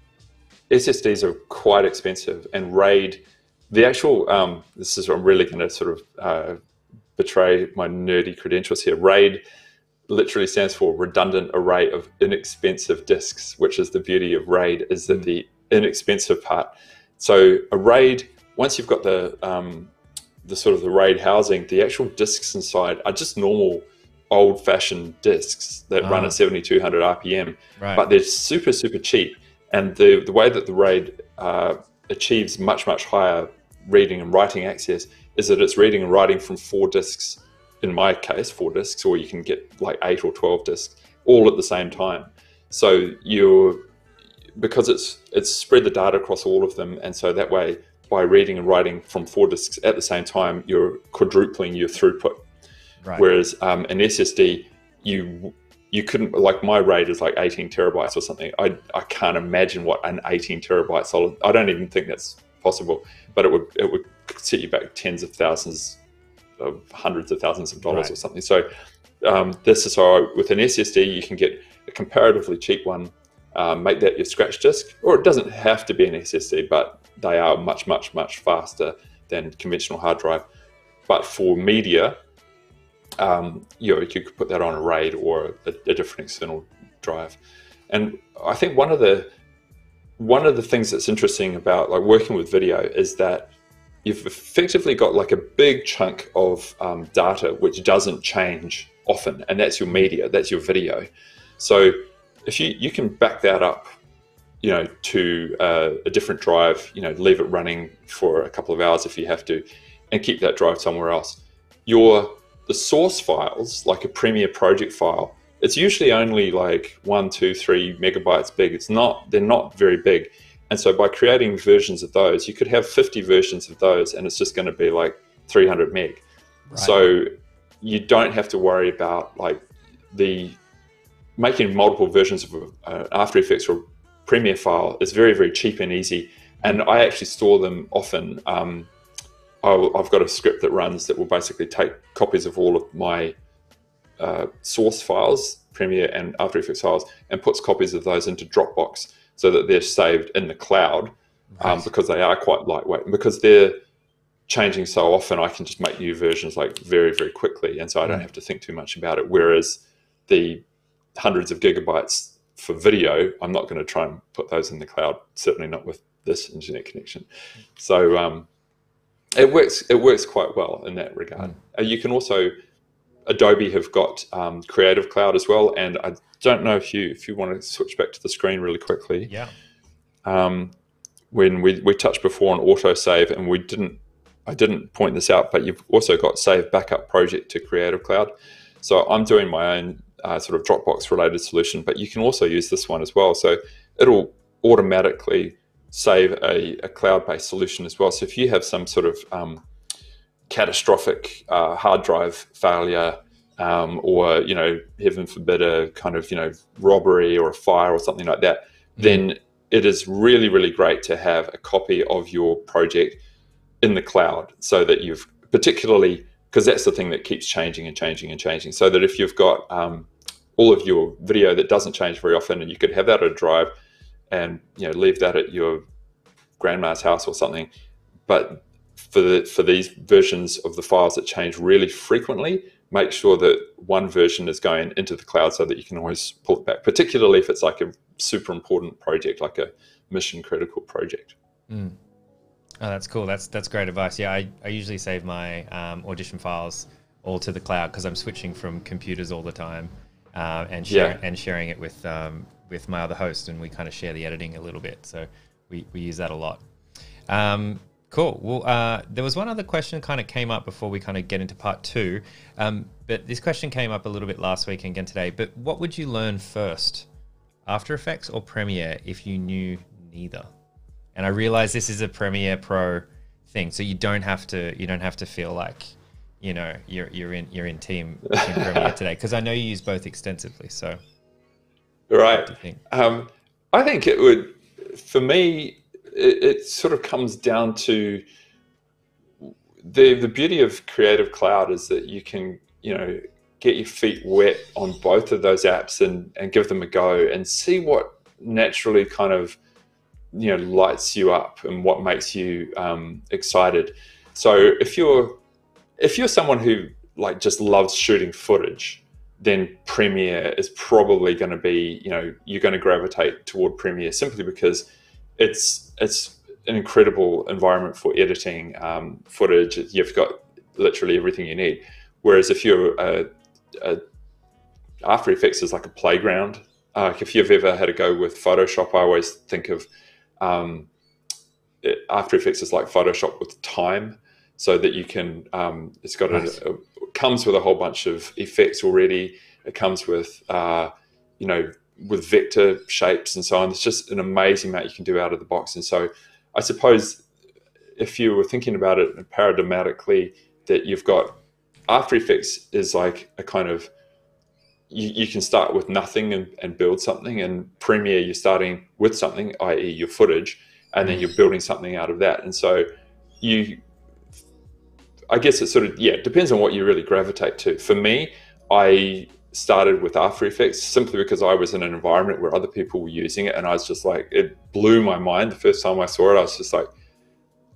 SSDs are quite expensive, and RAID the actual um, this is I'm really going to sort of uh, betray my nerdy credentials here. RAID literally stands for redundant array of inexpensive disks, which is the beauty of RAID is that the inexpensive part. So a RAID, once you've got the um, the sort of the RAID housing, the actual disks inside are just normal old-fashioned disks that run at ah. 7200 RPM, right. but they're super super cheap. And the the way that the RAID uh, achieves much much higher reading and writing access is that it's reading and writing from four disks. In my case, four disks, or you can get like eight or twelve disks, all at the same time. So you're because it's it's spread the data across all of them, and so that way, by reading and writing from four disks at the same time, you're quadrupling your throughput. Right. Whereas um, an SSD, you you couldn't like my RAID is like 18 terabytes or something. I I can't imagine what an 18 terabyte solid. I don't even think that's possible. But it would it would set you back tens of thousands, of hundreds of thousands of dollars right. or something. So um, this is how with an SSD you can get a comparatively cheap one um, make that your scratch disk, or it doesn't have to be an SSD, but they are much, much, much faster than conventional hard drive. But for media, um, you know, you could put that on a RAID or a, a, different external drive. And I think one of the one of the things that's interesting about like working with video is that you've effectively got like a big chunk of um, data which doesn't change often, and that's your media, that's your video. So if you you can back that up, you know, to uh, a different drive, you know, leave it running for a couple of hours if you have to, and keep that drive somewhere else. Your the source files, like a Premiere project file, it's usually only like one, two, three megabytes big. It's not they're not very big. And so by creating versions of those, you could have 50 versions of those and it's just going to be like 300 meg. Right. So you don't have to worry about like the making multiple versions of uh, After Effects or Premiere file is very, very cheap and easy. And I actually store them often. Um, I've got a script that runs that will basically take copies of all of my uh, source files, Premiere and After Effects files, and puts copies of those into Dropbox so that they're saved in the cloud um, because they are quite lightweight. And because they're changing so often, I can just make new versions like very, very quickly. And so I don't have to think too much about it. Whereas the hundreds of gigabytes for video, I'm not going to try and put those in the cloud. Certainly not with this internet connection. So um, it works. It works quite well in that regard. Mm. Uh, you can also Adobe have got um, Creative Cloud as well, and I don't know if you if you want to switch back to the screen really quickly. Yeah. Um, when we we touched before on autosave, and we didn't. I didn't point this out, but you've also got Save Backup Project to Creative Cloud. So I'm doing my own uh, sort of Dropbox related solution, but you can also use this one as well. So it'll automatically save a, a cloud based solution as well. So if you have some sort of um, catastrophic uh, hard drive failure, um, or you know, heaven forbid, a kind of you know robbery or a fire or something like that, mm-hmm. then it is really really great to have a copy of your project in the cloud, so that you've particularly because that's the thing that keeps changing and changing and changing. So that if you've got um, all of your video that doesn't change very often, and you could have that at a drive, and you know leave that at your grandma's house or something. But for the, for these versions of the files that change really frequently, make sure that one version is going into the cloud so that you can always pull it back. Particularly if it's like a super important project, like a mission critical project. Mm. Oh, that's cool. That's that's great advice. Yeah, I, I usually save my um, audition files all to the cloud because I'm switching from computers all the time uh, and share, yeah. and sharing it with um, with my other host, and we kind of share the editing a little bit. So we, we use that a lot. Um, cool. Well, uh, there was one other question kind of came up before we kind of get into part two, um, but this question came up a little bit last week and again today. But what would you learn first, After Effects or Premiere, if you knew neither? And I realize this is a Premiere Pro thing, so you don't have to you don't have to feel like you know you're you're in you're in team, team Premiere today because I know you use both extensively. So, right. Think? Um, I think it would for me. It, it sort of comes down to the the beauty of Creative Cloud is that you can you know get your feet wet on both of those apps and and give them a go and see what naturally kind of you know lights you up and what makes you um, excited. So if you're if you're someone who like just loves shooting footage, then Premiere is probably going to be you know you're going to gravitate toward Premiere simply because it's it's an incredible environment for editing um, footage. You've got literally everything you need. Whereas if you're a, a After Effects is like a playground. Uh, if you've ever had a go with Photoshop, I always think of um, After Effects is like Photoshop with time, so that you can. Um, it's got nice. a, a, comes with a whole bunch of effects already. It comes with uh, you know with vector shapes and so on. It's just an amazing amount you can do out of the box. And so I suppose if you were thinking about it paradigmatically, that you've got After Effects is like a kind of you, you can start with nothing and, and, build something, and Premiere you're starting with something, i.e., your footage, and then you're building something out of that. And so you, I guess it sort of yeah, depends on what you really gravitate to. For me, I started with After Effects simply because I was in an environment where other people were using it, and I was just like, it blew my mind the first time I saw it. I was just like,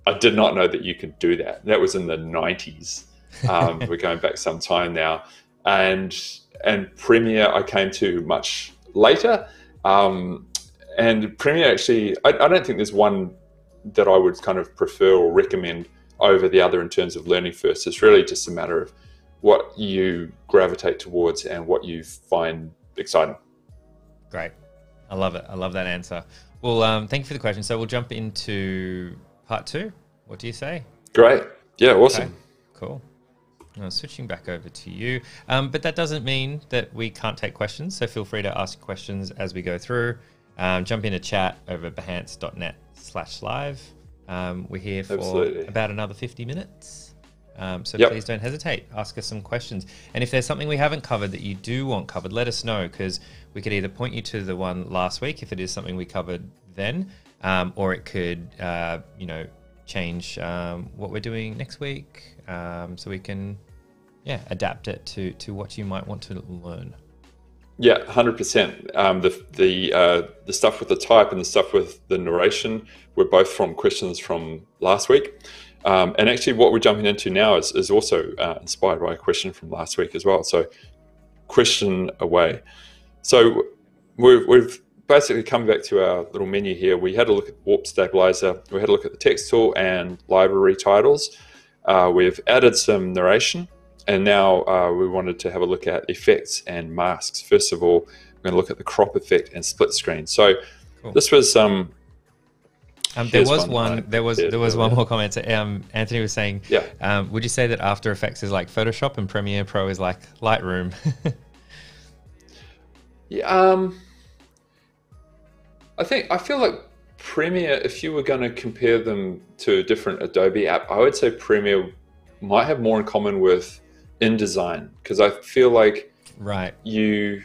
I did not know that you could do that. That was in the '90s. [laughs] Um, we're going back some time now, and and Premiere I came to much later. Um, and Premiere actually, I, I don't think there's one that I would kind of prefer or recommend over the other in terms of learning first. It's really just a matter of what you gravitate towards and what you find exciting. Great. I love it. I love that answer. Well, um, thank you for the question. So we'll jump into part two. What do you say? Great. Yeah, awesome. Okay. Cool. Now, switching back over to you. Um, but that doesn't mean that we can't take questions. So feel free to ask questions as we go through. Um, jump into chat over behance.net slash live. Um, we're here for Absolutely. about another 50 minutes. Um, so yep. please don't hesitate. Ask us some questions. And if there's something we haven't covered that you do want covered, let us know because we could either point you to the one last week if it is something we covered then, um, or it could, uh, you know, change um, what we're doing next week um, so we can, yeah, adapt it to, to what you might want to learn. Yeah, hundred um, percent. The the uh, the stuff with the type and the stuff with the narration were both from questions from last week. Um, and actually, what we're jumping into now is, is also uh, inspired by a question from last week as well. So, question away. So, we've, we've basically come back to our little menu here. We had a look at Warp Stabilizer, we had a look at the text tool and library titles. Uh, we've added some narration, and now uh, we wanted to have a look at effects and masks. First of all, we're going to look at the crop effect and split screen. So, cool. this was um, um, there was one. There was there was one more comment. Um, Anthony was saying, yeah. Um, would you say that After Effects is like Photoshop and Premiere Pro is like Lightroom? [laughs] yeah. Um, I think I feel like Premiere. If you were going to compare them to a different Adobe app, I would say Premiere might have more in common with InDesign because I feel like right you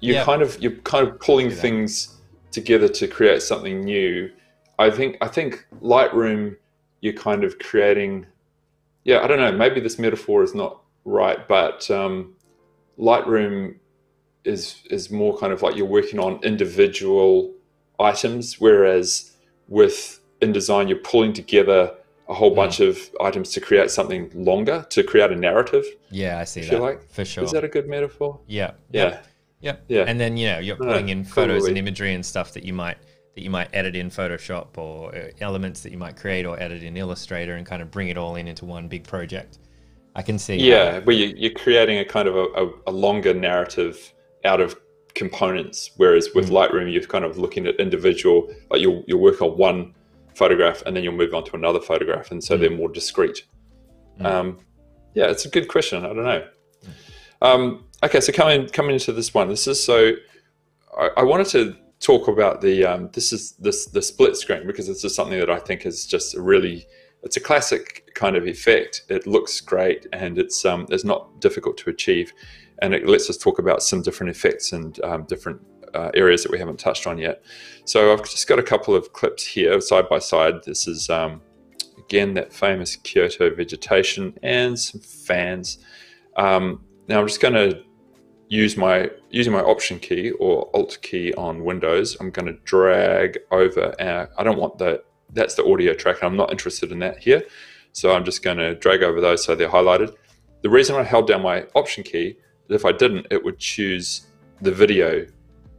you kind of you're kind of pulling things together to create something new I think I think Lightroom, you're kind of creating. Yeah, I don't know. Maybe this metaphor is not right, but um, Lightroom is is more kind of like you're working on individual items, whereas with InDesign you're pulling together a whole mm. bunch of items to create something longer to create a narrative. Yeah, I see that. Like for sure. Is that a good metaphor? Yeah. Yeah. Yeah. Yeah. And then you know you're pulling in photos and imagery and stuff that you might that you might edit in Photoshop or uh, elements that you might create or edit in Illustrator and kind of bring it all in into one big project. I can see. Yeah, where you, are creating a kind of a, a, longer narrative out of components, whereas with mm. Lightroom, you're kind of looking at individual, like you'll, you'll work on one photograph and then you'll move on to another photograph. And so mm. they're more discrete. Mm. Um, yeah, it's a good question. I don't know. Mm. Um, okay, so coming, coming into this one, this is so, I, I wanted to talk about the um, this is this the split screen because this is something that I think is just a really it's a classic kind of effect. It looks great and it's um, it's not difficult to achieve, and it lets us talk about some different effects and um, different uh, areas that we haven't touched on yet. So I've just got a couple of clips here side by side. This is um, again that famous Kyoto vegetation and some fans. Um, now I'm just going to use my using my Option key or Alt key on Windows. I'm going to drag over. I don't want the that's the audio track. And I'm not interested in that here, so I'm just going to drag over those so they're highlighted. The reason I held down my Option key is if I didn't, it would choose the video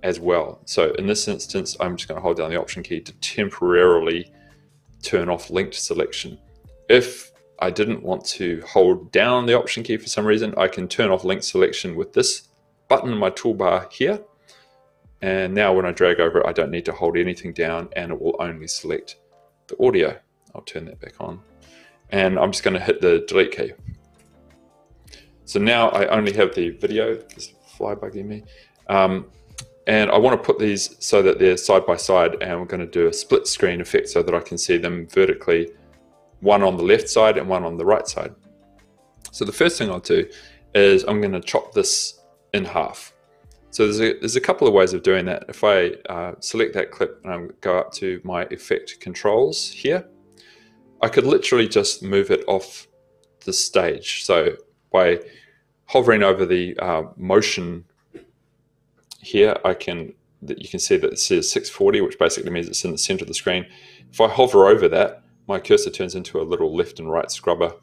as well. So in this instance, I'm just going to hold down the Option key to temporarily turn off linked selection. If I didn't want to hold down the Option key for some reason, I can turn off linked selection with this button in my toolbar here. And now when I drag over it, I don't need to hold anything down and it will only select the audio. I'll turn that back on. And I'm just going to hit the delete key. So now I only have the video, this fly bugging me. Um, and I want to put these so that they're side by side and we're going to do a split screen effect so that I can see them vertically, one on the left side and one on the right side. So the first thing I'll do is I'm going to chop this in half. So there's a, there's a couple of ways of doing that. If I uh, select that clip and I go up to my effect controls here, I could literally just move it off the stage. So by hovering over the uh, motion here, I can that you can see that it says 640, which basically means it's in the center of the screen. If I hover over that, my cursor turns into a little left and right scrubber.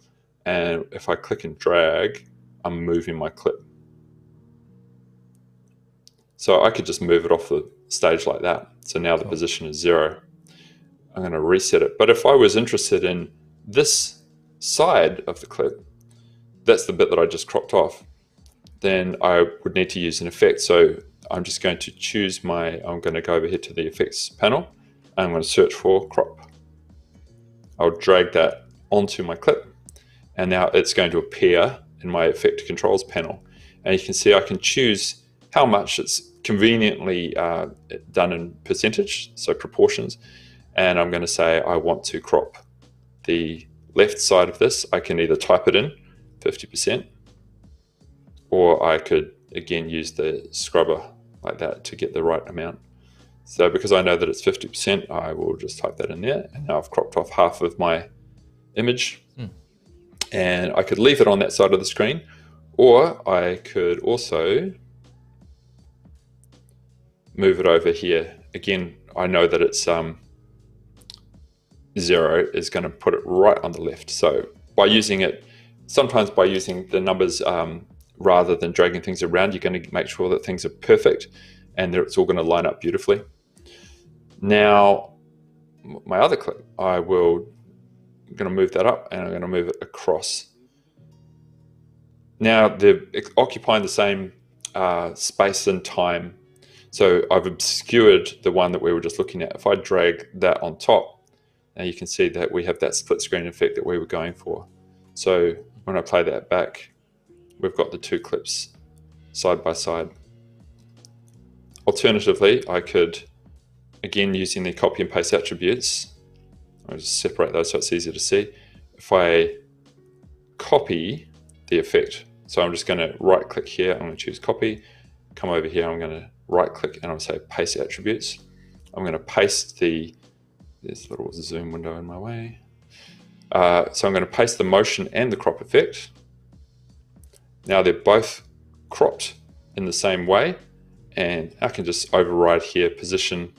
And if I click and drag, I'm moving my clip. So I could just move it off the stage like that. So now the position is zero. I'm going to reset it. But if I was interested in this side of the clip, that's the bit that I just cropped off, then I would need to use an effect. So I'm just going to choose my, I'm going to go over here to the effects panel. I'm going to search for crop. I'll drag that onto my clip and now it's going to appear in my effect controls panel. And you can see I can choose how much it's conveniently uh, done in percentage, so proportions. And I'm going to say I want to crop the left side of this. I can either type it in 50%, or I could again use the scrubber like that to get the right amount. So because I know that it's 50%, I will just type that in there. And now I've cropped off half of my image. Hmm. And I could leave it on that side of the screen, or I could also move it over here. Again, I know that it's um, zero is going to put it right on the left. So by using it, sometimes by using the numbers um, rather than dragging things around, you're going to make sure that things are perfect and that it's all going to line up beautifully. Now, my other clip, I will I'm going to move that up and I'm going to move it across. Now they're occupying the same uh, space and time so I've obscured the one that we were just looking at. If I drag that on top, now you can see that we have that split screen effect that we were going for. So when I play that back, we've got the two clips side by side. Alternatively, I could, again, using the copy and paste attributes, I'll just separate those so it's easier to see. If I copy the effect, so I'm just going to right click here, I'm going to choose copy, come over here, I'm going to right click and I'll say paste attributes. I'm going to paste the, a little zoom window in my way. Uh, so I'm going to paste the motion and the crop effect. Now they're both cropped in the same way and I can just override here position.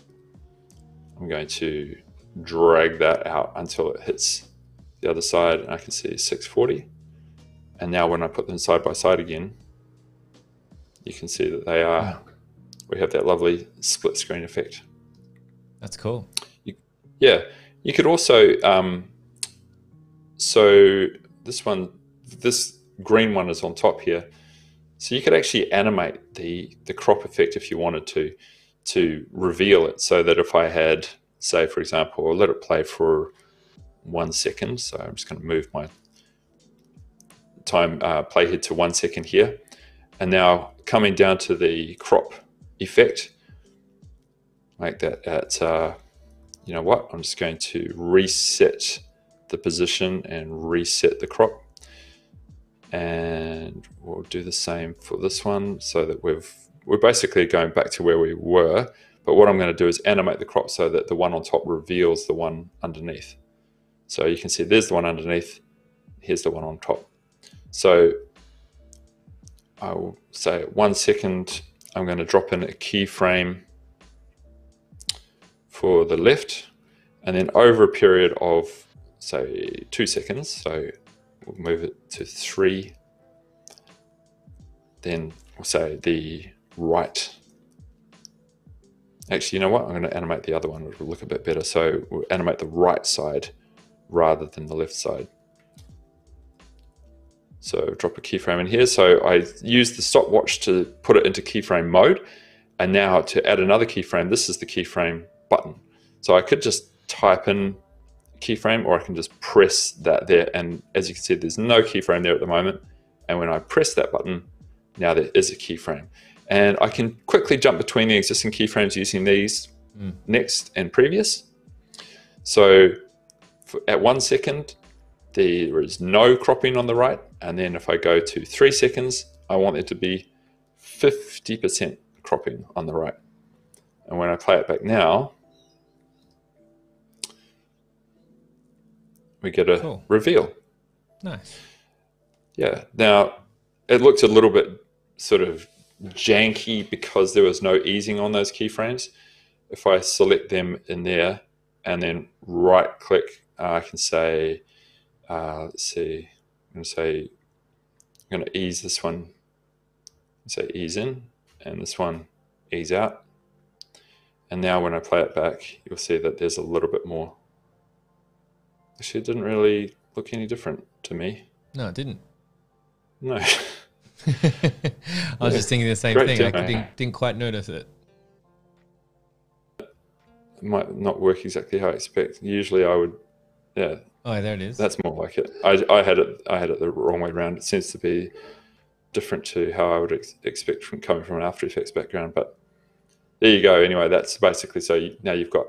I'm going to drag that out until it hits the other side and I can see 640. And now when I put them side by side again, you can see that they are we have that lovely split screen effect. That's cool. You, yeah, you could also um, so this one, this green one is on top here. So you could actually animate the the crop effect if you wanted to to reveal it so that if I had, say, for example, I'll let it play for one second. So I'm just going to move my time uh, playhead to one second here. And now coming down to the crop effect. like that at, uh, you know what, I'm just going to reset the position and reset the crop. And we'll do the same for this one so that we've, we're basically going back to where we were. But what I'm going to do is animate the crop so that the one on top reveals the one underneath. So you can see there's the one underneath, here's the one on top. So I will say one second, I'm going to drop in a keyframe for the left, and then over a period of say two seconds, so we'll move it to three, then we'll say the right. Actually, you know what? I'm going to animate the other one, will look a bit better. So we'll animate the right side rather than the left side. So drop a keyframe in here. So I use the stopwatch to put it into keyframe mode. And now to add another keyframe, this is the keyframe button. So I could just type in keyframe or I can just press that there. And as you can see, there's no keyframe there at the moment. And when I press that button, now there is a keyframe. And I can quickly jump between the existing keyframes using these mm. next and previous. So at one second, there is no cropping on the right. And then if I go to three seconds, I want it to be 50% cropping on the right. And when I play it back now, we get a cool. reveal. Nice. Yeah. Now, it looks a little bit sort of janky because there was no easing on those keyframes. If I select them in there and then right click, uh, I can say, uh, let's see, going to say, I'm going to ease this one, say ease in, and this one ease out. And now when I play it back, you'll see that there's a little bit more. Actually, it didn't really look any different to me. No, it didn't. No. [laughs] [laughs] I was just thinking the same Great thing. I didn't, didn't quite notice it. It might not work exactly how I expect. Usually, I would, yeah. Oh, there it is. That's more like it. I, I had it. I had it the wrong way around. It seems to be different to how I would ex- expect from coming from an After Effects background. But there you go. Anyway, that's basically so you, now you've got,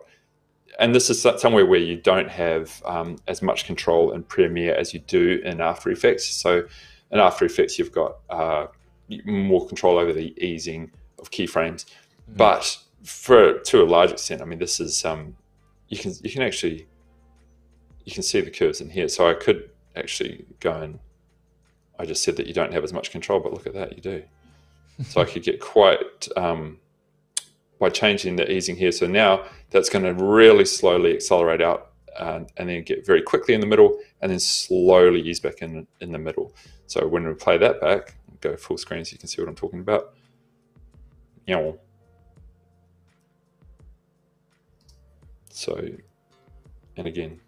and this is somewhere where you don't have um, as much control in Premiere as you do in After Effects. So in After Effects, you've got uh, more control over the easing of keyframes. Mm. But for to a large extent, I mean, this is um, you can you can actually you can see the curves in here. So I could actually go and I just said that you don't have as much control, but look at that, you do. so I could get quite um, by changing the easing here. So now that's going to really slowly accelerate out and, and then get very quickly in the middle and then slowly ease back in in the middle. So when we play that back, go full screen so you can see what I'm talking about. Yeah. So, and again,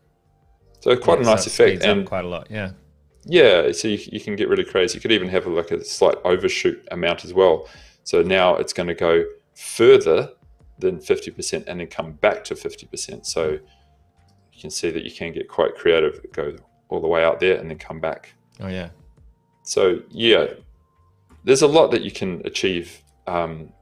so quite yeah, a nice effect and quite a lot, yeah. Yeah, so you, you can get really crazy. You could even have a, like a slight overshoot amount as well. So now it's going to go further than 50% and then come back to 50%. So you can see that you can get quite creative, go all the way out there and then come back. Oh, yeah. So yeah, there's a lot that you can achieve. Um,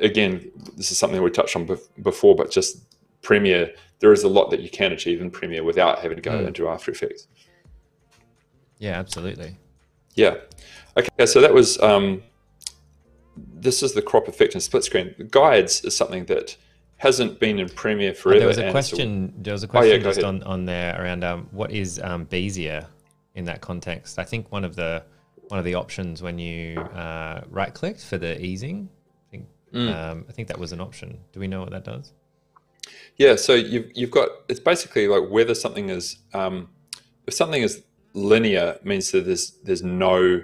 again, this is something we touched on before, but just Premiere, there is a lot that you can achieve in Premiere without having to go mm. into After Effects. Yeah, absolutely. Yeah. Okay, so that was um, this is the crop effect and split screen. The guides is something that hasn't been in Premiere forever. Oh, there was a question. So, there was a question oh, yeah, just on, on there around um, what is um, Bezier in that context. I think one of the one of the options when you uh, right clicked for the easing. I think, mm. um, I think that was an option. Do we know what that does? Yeah, so you've you've got it's basically like whether something is um, if something is linear means that there's there's no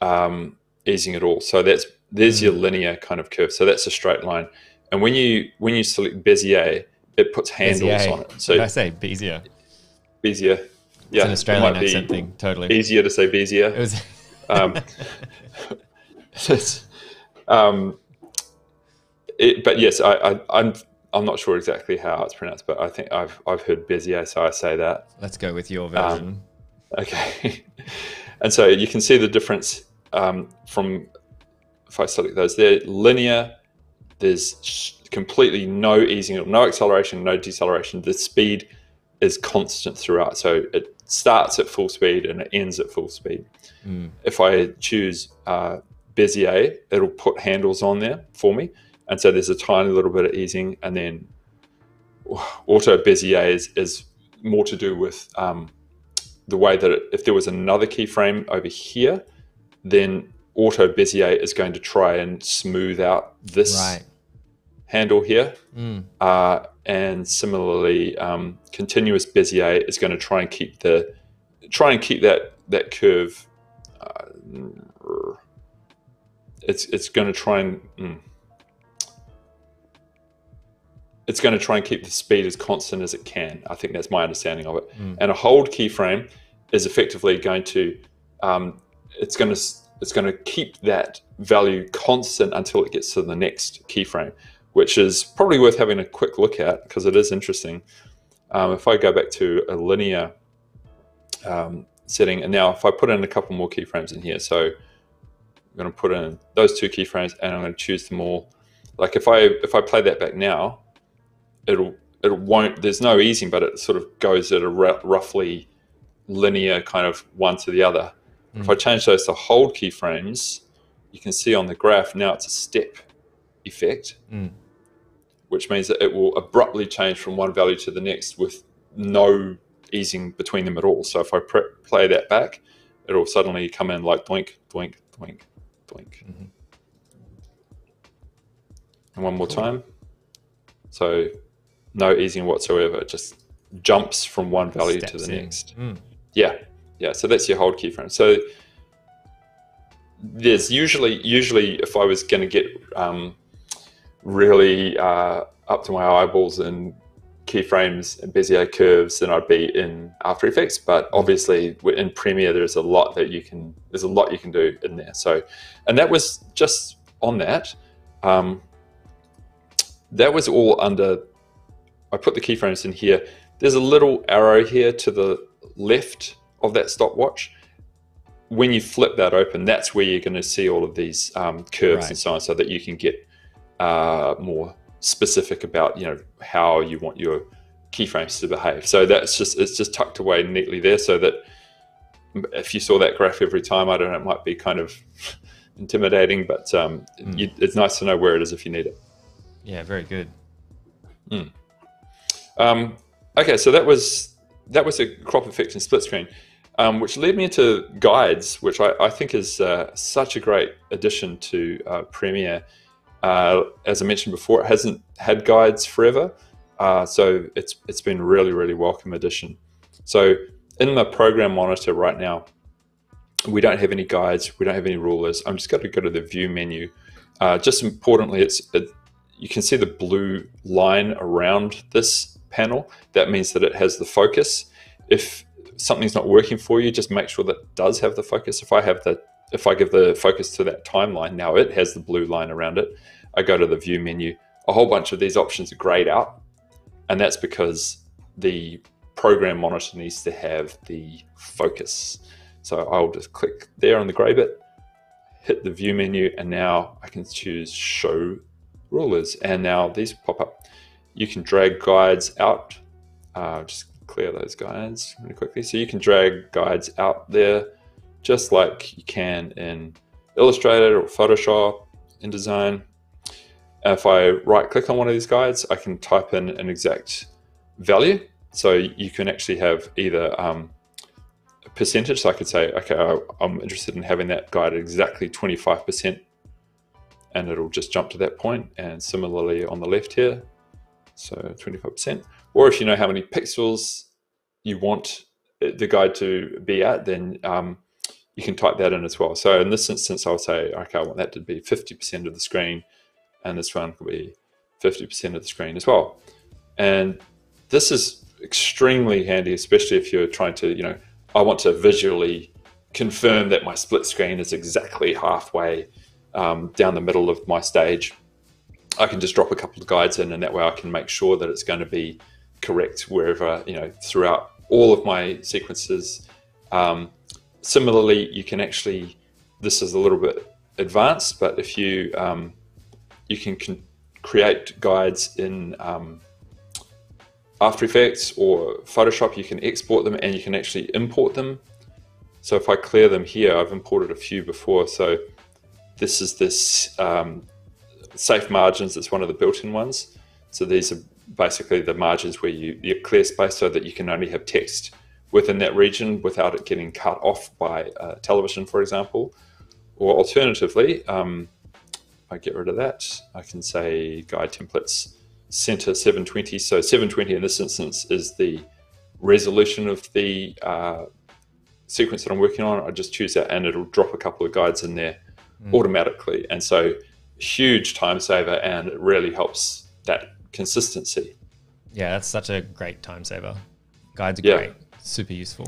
um, easing at all. So that's there's mm. your linear kind of curve. So that's a straight line. And when you when you select Bezier, it puts handles Bezier. on it. So Did I say Bezier. Bezier. Yeah, it's an Australian accent thing. Totally easier to say Bezier. It was. [laughs] Um, [laughs] um, it, but yes, I, I, I'm I'm not sure exactly how it's pronounced, but I think I've I've heard Bezier, so I say that. Let's go with your version. Um, okay, [laughs] and so you can see the difference um, from if I select those. They're linear. There's completely no easing, no acceleration, no deceleration. The speed is constant throughout, so it starts at full speed and it ends at full speed. Mm. If I choose uh, Bezier, it'll put handles on there for me. And so there's a tiny little bit of easing. And then Auto Bezier is, is more to do with um, the way that it, if there was another keyframe over here, then auto Bezier is going to try and smooth out this Right. handle here. Mm. Uh, and similarly, um, continuous Bezier is going to try and keep the try and keep that that curve. Uh, it's it's going to try and mm, it's going to try and keep the speed as constant as it can. I think that's my understanding of it. Mm. And a hold keyframe is effectively going to um, it's going to it's going to keep that value constant until it gets to the next keyframe, which is probably worth having a quick look at because it is interesting. Um, if I go back to a linear um, setting, and now if I put in a couple more keyframes in here, so I'm going to put in those two keyframes, and I'm going to choose them all. Like if I if I play that back now, it'll it won't. There's no easing, but it sort of goes at a r- roughly linear kind of one to the other. Mm. If I change those to hold keyframes, you can see on the graph now it's a step effect, Mm. which means that it will abruptly change from one value to the next with no easing between them at all. So if I pre- play that back, it'll suddenly come in like doink, doink, doink, doink. Mhm. And one more Cool. time. So no easing whatsoever. It just jumps from one value to the in. next. Mm. Yeah, yeah. So that's your hold keyframe. So there's usually usually if I was going to get um, really uh, up to my eyeballs in keyframes and Bezier curves, then I'd be in After Effects. But obviously in Premiere, there's a lot that you can there's a lot you can do in there. So, and that was just on that. Um, that was all under. I put the keyframes in here. There's a little arrow here to the left of that stopwatch. When you flip that open, that's where you're going to see all of these um, curves Right. and so on, so that you can get uh, more specific about you know how you want your keyframes to behave. So that's just it's just tucked away neatly there, so that if you saw that graph every time, I don't know, it might be kind of [laughs] intimidating, but um, Mm. you, it's nice to know where it is if you need it. Yeah, very good. Um, okay, so that was that was a crop effect and split screen, um, which led me into guides, which I, I think is uh, such a great addition to uh, Premiere. Uh, as I mentioned before, it hasn't had guides forever, uh, so it's it's been really really welcome addition. So in the program monitor right now, we don't have any guides, we don't have any rulers. I'm just going to go to the view menu. Uh, just importantly, it's it, you can see the blue line around this panel. That means that it has the focus. If something's not working for you, just make sure that it does have the focus. If I have the if I give the focus to that timeline, now it has the blue line around it. I go to the view menu. A whole bunch of these options are grayed out, and that's because the program monitor needs to have the focus. So I'll just click there on the gray bit, hit the view menu, and now I can choose show rulers. And now these pop up. You can drag guides out. Uh, just clear those guides really quickly. So you can drag guides out there just like you can in Illustrator or Photoshop, InDesign. If I right click on one of these guides, I can type in an exact value. So you can actually have either um, a percentage. So I could say, okay, I, I'm interested in having that guide at exactly 25%, and it'll just jump to that point. And similarly on the left here, so 25%. Or if you know how many pixels you want the guide to be at, then um, you can type that in as well. So in this instance, I'll say, okay, I want that to be 50% of the screen, and this one will be 50% of the screen as well. And this is extremely handy, especially if you're trying to, you know, I want to visually confirm that my split screen is exactly halfway um, down the middle of my stage. I can just drop a couple of guides in, and that way I can make sure that it's going to be correct wherever, you know, throughout all of my sequences. Um, similarly, you can actually, this is a little bit advanced, but if you, um, you can con- create guides in um, After Effects or Photoshop, you can export them and you can actually import them. So if I clear them here, I've imported a few before. So this is this um, safe margins. It's one of the built-in ones. So these are basically the margins where you, you clear space so that you can only have text within that region without it getting cut off by uh, television, for example. or alternatively, um, I get rid of that. I can say guide templates center 720. So 720 in this instance is the resolution of the uh, sequence that I'm working on. I just choose that and it'll drop a couple of guides in there mm. automatically. And so huge time saver and it really helps that consistency. Yeah, that's such a great time saver. Guides are yeah. great, super useful.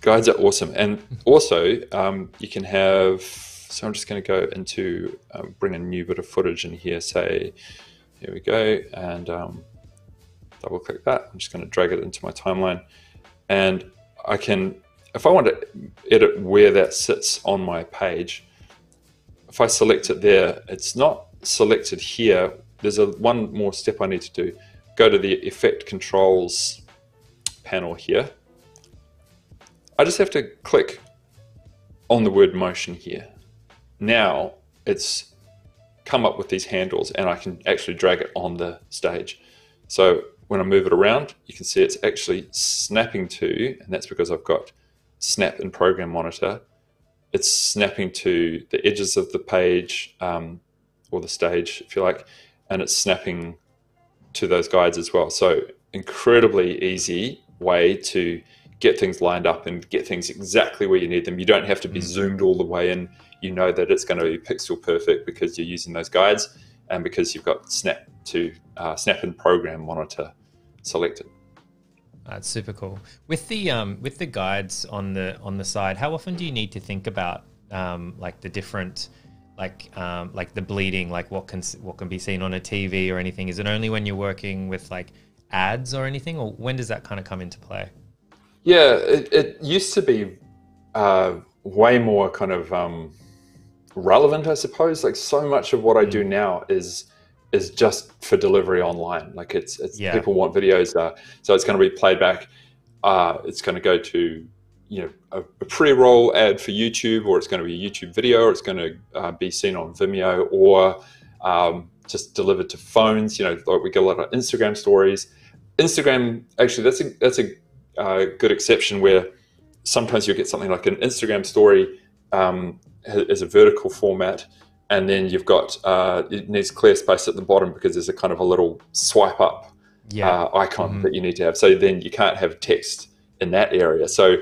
Guides are awesome. And also, um, you can have. So I'm just going to go into um, bring a new bit of footage in here. Say, here we go, and um, double click that. I'm just going to drag it into my timeline, and I can, if I want to edit where that sits on my page, if I select it there, it's not selected here. There's a one more step I need to do. Go to the Effect Controls panel here. I just have to click on the word motion here. Now it's come up with these handles and I can actually drag it on the stage. So when I move it around, you can see it's actually snapping to, and that's because I've got snap and program monitor. It's snapping to the edges of the page um, or the stage, if you like, and it's snapping to those guides as well. So incredibly easy way to get things lined up and get things exactly where you need them. You don't have to be mm. zoomed all the way in. You know that it's going to be pixel perfect because you're using those guides and because you've got snap to uh, snap and program monitor selected. That's super cool. With the um, with the guides on the on the side, how often do you need to think about um, like the different like um, like the bleeding, like what can what can be seen on a TV or anything? Is it only when you're working with like ads or anything, or when does that kind of come into play? Yeah, it, it used to be uh, way more kind of um, relevant, I suppose. Like so much of what I do mm. now is is just for delivery online. Like it's, it's yeah. people want videos, uh, so it's going to be played back. Uh, it's going to go to you know a, a, pre-roll ad for YouTube, or it's going to be a YouTube video, or it's going to uh, be seen on Vimeo, or um, just delivered to phones. You know, like we get a lot of Instagram stories. Instagram, actually, that's a that's a uh, good exception where sometimes you'll get something like an Instagram story um, as a vertical format, and then you've got uh, it needs clear space at the bottom because there's a kind of a little swipe up yeah. uh, icon mm-hmm. that you need to have. So then you can't have text in that area. So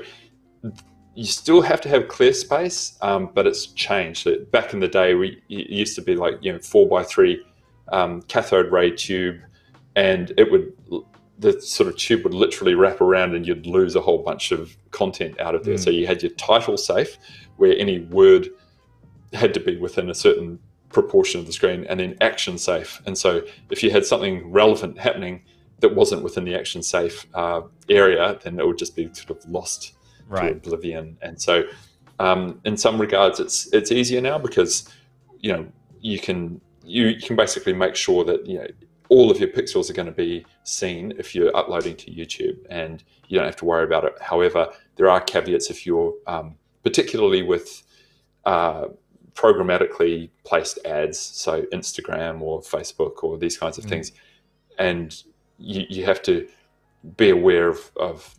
you still have to have clear space, um, but it's changed. Back in the day, we it used to be like you know four by three um, cathode ray tube, and it would the sort of tube would literally wrap around and you'd lose a whole bunch of content out of there. Mm. So you had your title safe, where any word had to be within a certain proportion of the screen, and then action safe. And so if you had something relevant happening that wasn't within the action safe uh, area, then it would just be sort of lost right. to oblivion. And so, um, in some regards, it's it's easier now because you know you can you can basically make sure that you know all of your pixels are going to be seen if you're uploading to YouTube, and you don't have to worry about it. However, there are caveats if you're um, particularly with uh, programmatically placed ads, so Instagram or Facebook or these kinds of mm. things, and you, you, have to be aware of, of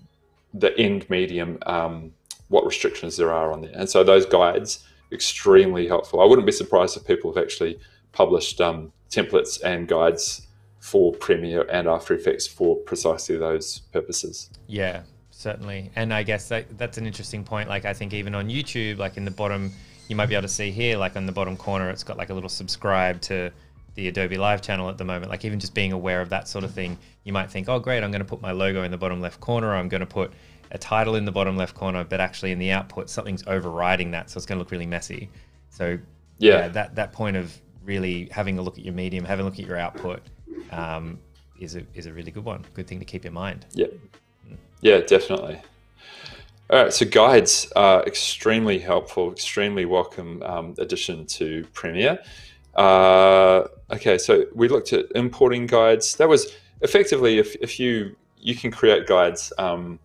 the end medium, um, what restrictions there are on there, and so those guides extremely helpful. I wouldn't be surprised if people have actually published um, templates and guides for Premiere and After Effects for precisely those purposes. Yeah, certainly. And I guess that, that's an interesting point. Like, I think even on YouTube, like in the bottom, you might be able to see here, like on the bottom corner, it's got like a little subscribe to the Adobe Live channel at the moment. Like, even just being aware of that sort of thing, you might think, oh, great, I'm going to put my logo in the bottom left corner. I'm going to put a title in the bottom left corner, but actually in the output, something's overriding that. So it's going to look really messy. So, yeah, yeah that, that point of really having a look at your medium, having a look at your output um, is a is a really good one. Good thing to keep in mind. Yeah, yeah, definitely. All right, so guides are extremely helpful, extremely welcome um, addition to Premiere. Uh, okay, so we looked at importing guides. That was effectively if, if you you can create guides. Um,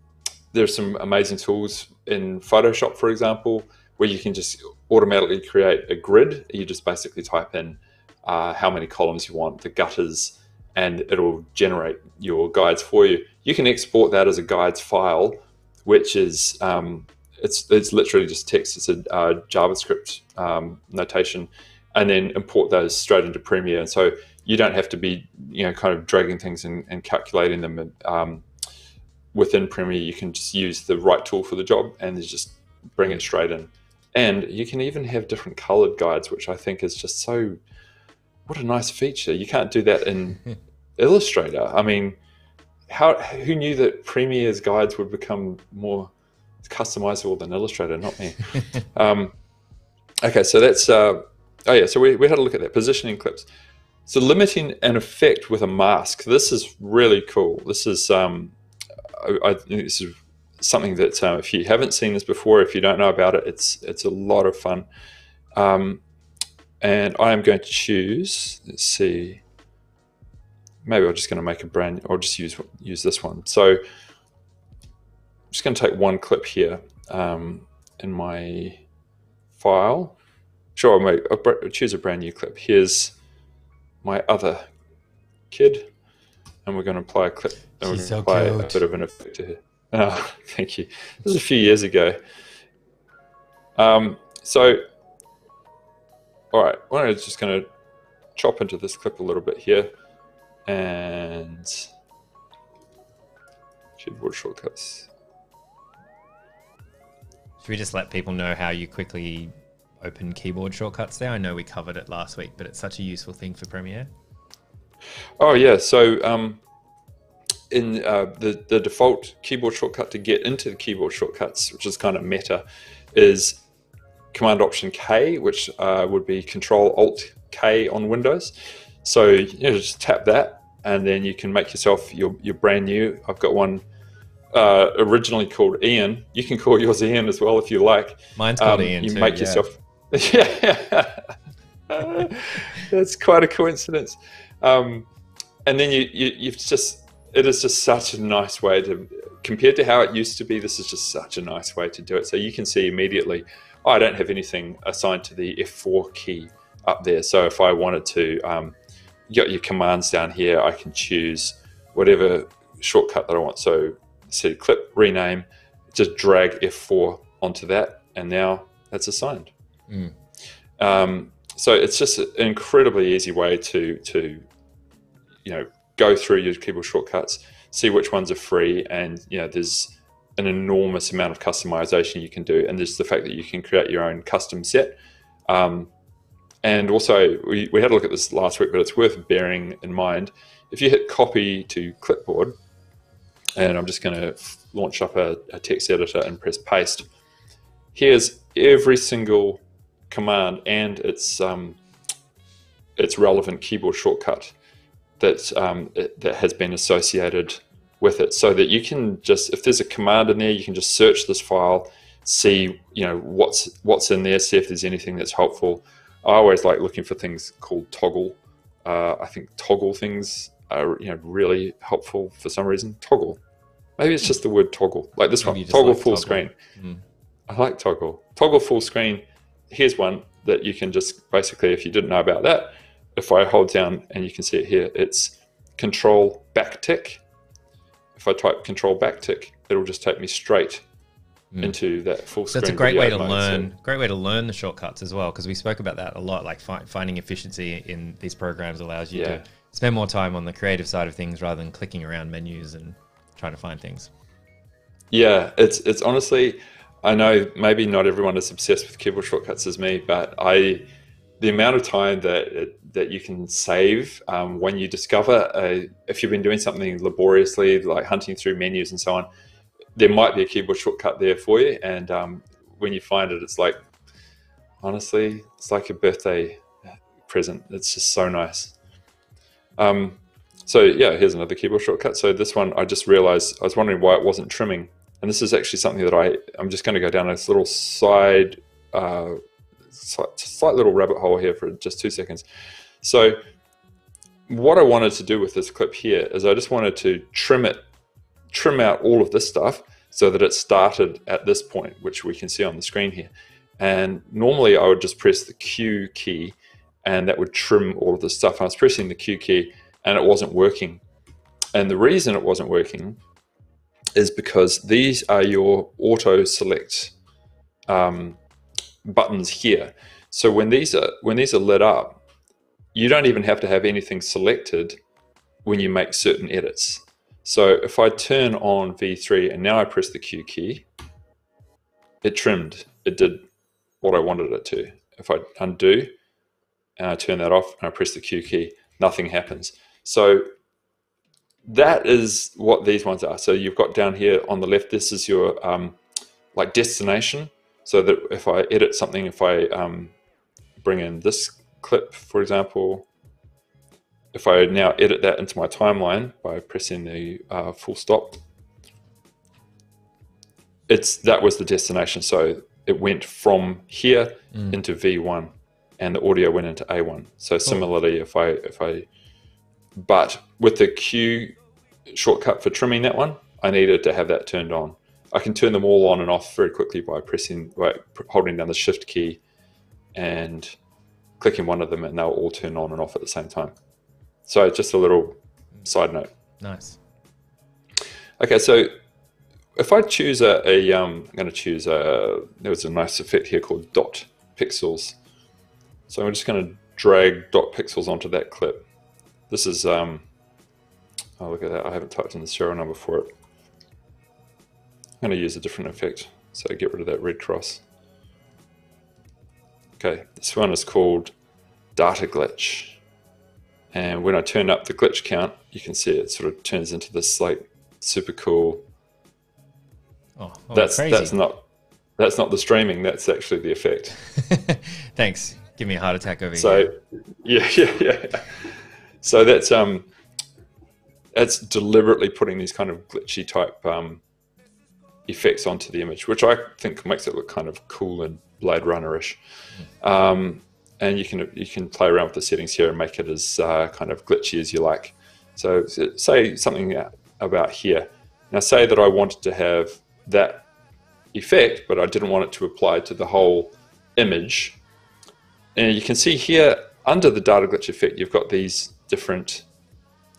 there's some amazing tools in Photoshop, for example, where you can just automatically create a grid. You just basically type in uh, how many columns you want, the gutters, and it'll generate your guides for you. You can export that as a guides file, which is um, it's it's literally just text. It's a uh, JavaScript um, notation, and then import those straight into Premiere. And so you don't have to be you know kind of dragging things and, and calculating them um, within Premiere. You can just use the right tool for the job and just bring it straight in. And you can even have different colored guides, which I think is just so what a nice feature. You can't do that in [laughs] Illustrator. I mean, how who knew that Premiere's guides would become more customizable than Illustrator? Not me. [laughs] um, okay, so that's uh, oh yeah. So we, we had a look at that positioning clips. So limiting an effect with a mask. This is really cool. This is um, I, I, this is something that um, if you haven't seen this before, if you don't know about it, it's it's a lot of fun. Um, and I am going to choose. Let's see. Maybe I'm just going to make a brand. I'll just use use this one. So I'm just going to take one clip here um, in my file. Sure, I'll choose a brand new clip. Here's my other kid, and we're going to apply a clip. And we're going to apply a bit of an effect here. Oh, [laughs] thank you. This was a few years ago. Um, so, all right, well, I'm just going to chop into this clip a little bit here and keyboard shortcuts. Should we just let people know how you quickly open keyboard shortcuts there? I know we covered it last week, but it's such a useful thing for Premiere. Oh yeah, so um, in uh, the the default keyboard shortcut to get into the keyboard shortcuts, which is kind of meta, is Command Option K, which uh, would be Control Alt K on Windows. So you know, just tap that, and then you can make yourself your your brand new. I've got one uh, originally called Ian. You can call yours Ian as well if you like. Mine's called um, Ian. You too, make yeah. yourself. yeah, [laughs] that's quite a coincidence. Um, and then you, you you've just it is just such a nice way to compared to how it used to be this is just such a nice way to do it so you can see immediately oh, i don't have anything assigned to the f4 key up there so if i wanted to um, you got your commands down here i can choose whatever shortcut that i want so say clip rename just drag f4 onto that and now that's assigned mm. um, so it's just an incredibly easy way to to you know go through your keyboard shortcuts, see which ones are free, and you know there's an enormous amount of customization you can do, and there's the fact that you can create your own custom set. Um, and also, we, we had a look at this last week, but it's worth bearing in mind. If you hit copy to clipboard, and I'm just going to launch up a, a text editor and press paste, here's every single command and its um, its relevant keyboard shortcut that um, that has been associated with it, so that you can just if there's a command in there, you can just search this file, see you know what's what's in there, see if there's anything that's helpful. I always like looking for things called toggle. Uh, I think toggle things are you know really helpful for some reason. Toggle, maybe it's just the word toggle, like this maybe one, toggle like full toggle. screen. Mm. I like toggle. Toggle full screen. Here's one that you can just basically, if you didn't know about that, if I hold down, and you can see it here, it's control backtick. If I type control backtick, it'll just take me straight. Into that full screen. That's a great way to learn. So, great way to learn the shortcuts as well, because we spoke about that a lot. Like fi- finding efficiency in these programs allows you yeah. to spend more time on the creative side of things rather than clicking around menus and trying to find things. Yeah, it's it's honestly, I know maybe not everyone is obsessed with keyboard shortcuts as me, but I the amount of time that that you can save um, when you discover a, if you've been doing something laboriously like hunting through menus and so on there might be a keyboard shortcut there for you. And um, when you find it it's like honestly it's like a birthday present. It's just so nice. Um, so yeah here's another keyboard shortcut. So this one i just realized i was wondering why it wasn't trimming. And this is actually something that i i'm just going to go down this little side uh, slight, slight little rabbit hole here for just two seconds. So what I wanted to do with this clip here is I just wanted to trim it, trim out all of this stuff so that it started at this point, which we can see on the screen here. And normally I would just press the Q key and that would trim all of this stuff. I was pressing the Q key and it wasn't working. And the reason it wasn't working is because these are your auto select um, buttons here. So when these are when these are lit up, you don't even have to have anything selected when you make certain edits. So if I turn on V3 and now I press the Q key, it trimmed. It did what I wanted it to. If I undo and I turn that off and I press the Q key, nothing happens. So that is what these ones are. So you've got down here on the left, this is your um, like destination. So that if I edit something, if I um, bring in this clip, for example, if I now edit that into my timeline by pressing the uh, full stop, it's that was the destination. So it went from here mm. into V1 and the audio went into A1. So similarly, if I if I but with the Q shortcut for trimming that one, I needed to have that turned on. I can turn them all on and off very quickly by pressing, by holding down the Shift key and clicking one of them, and they'll all turn on and off at the same time. So just a little side note. Nice. Okay, so if I choose a, a um, I'm going to choose a, there was a nice effect here called dot pixels. So I'm just going to drag dot pixels onto that clip. This is, um, oh look at that, I haven't typed in the serial number for it. I'm going to use a different effect, so get rid of that red cross. Okay, this one is called data glitch. And when I turn up the glitch count, you can see it sort of turns into this like super cool. Oh, oh that's crazy. that's not that's not the streaming. That's actually the effect. [laughs] Thanks. Give me a heart attack over so, here. So [laughs] yeah, yeah, yeah. So that's um, that's deliberately putting these kind of glitchy type um, effects onto the image, which I think makes it look kind of cool and Blade Runner-ish. Um, and you can you can play around with the settings here and make it as uh, kind of glitchy as you like. So say something about here. Now say that I wanted to have that effect, but I didn't want it to apply to the whole image. And you can see here under the data glitch effect, you've got these different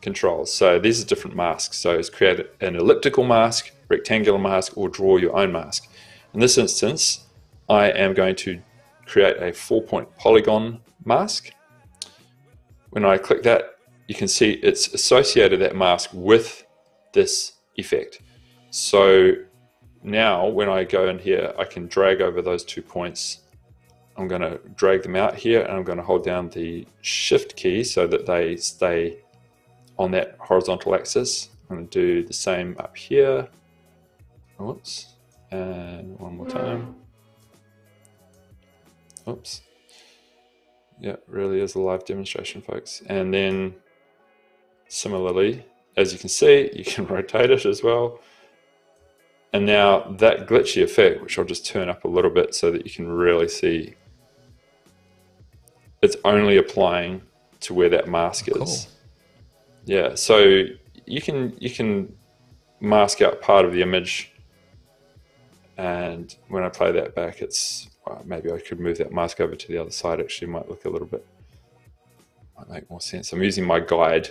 controls. So these are different masks. So it's create an elliptical mask, rectangular mask, or draw your own mask. In this instance, I am going to create a four point polygon mask. When I click that, you can see it's associated that mask with this effect. So now when I go in here, I can drag over those two points I'm going to drag them out here and I'm going to hold down the shift key so that they stay on that horizontal axis. I'm going to do the same up here. Oops. And one more time. Hmm. Oops. Yeah, really is a live demonstration, folks. And then similarly, as you can see, you can [laughs] rotate it as well. And now that glitchy effect, which I'll just turn up a little bit so that you can really see it's only applying to where that mask is. Cool. Yeah, so you can you can mask out part of the image, and when I play that back, it's well, maybe I could move that mask over to the other side. Actually, might look a little bit might make more sense. I'm using my guide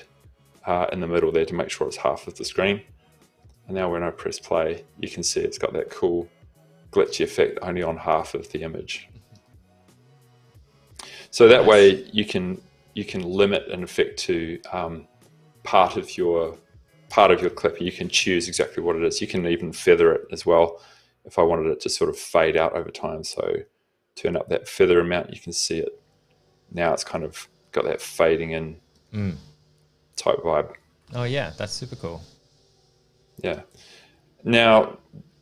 uh, in the middle there to make sure it's half of the screen. And now when I press play, you can see it's got that cool glitchy effect only on half of the image. So that way you can you can limit an effect to um, part of your part of your clip. You can choose exactly what it is. You can even feather it as well. If I wanted it to sort of fade out over time, so turn up that feather amount, you can see it. Now it's kind of got that fading in mm. type vibe. Oh yeah, that's super cool. Yeah. Now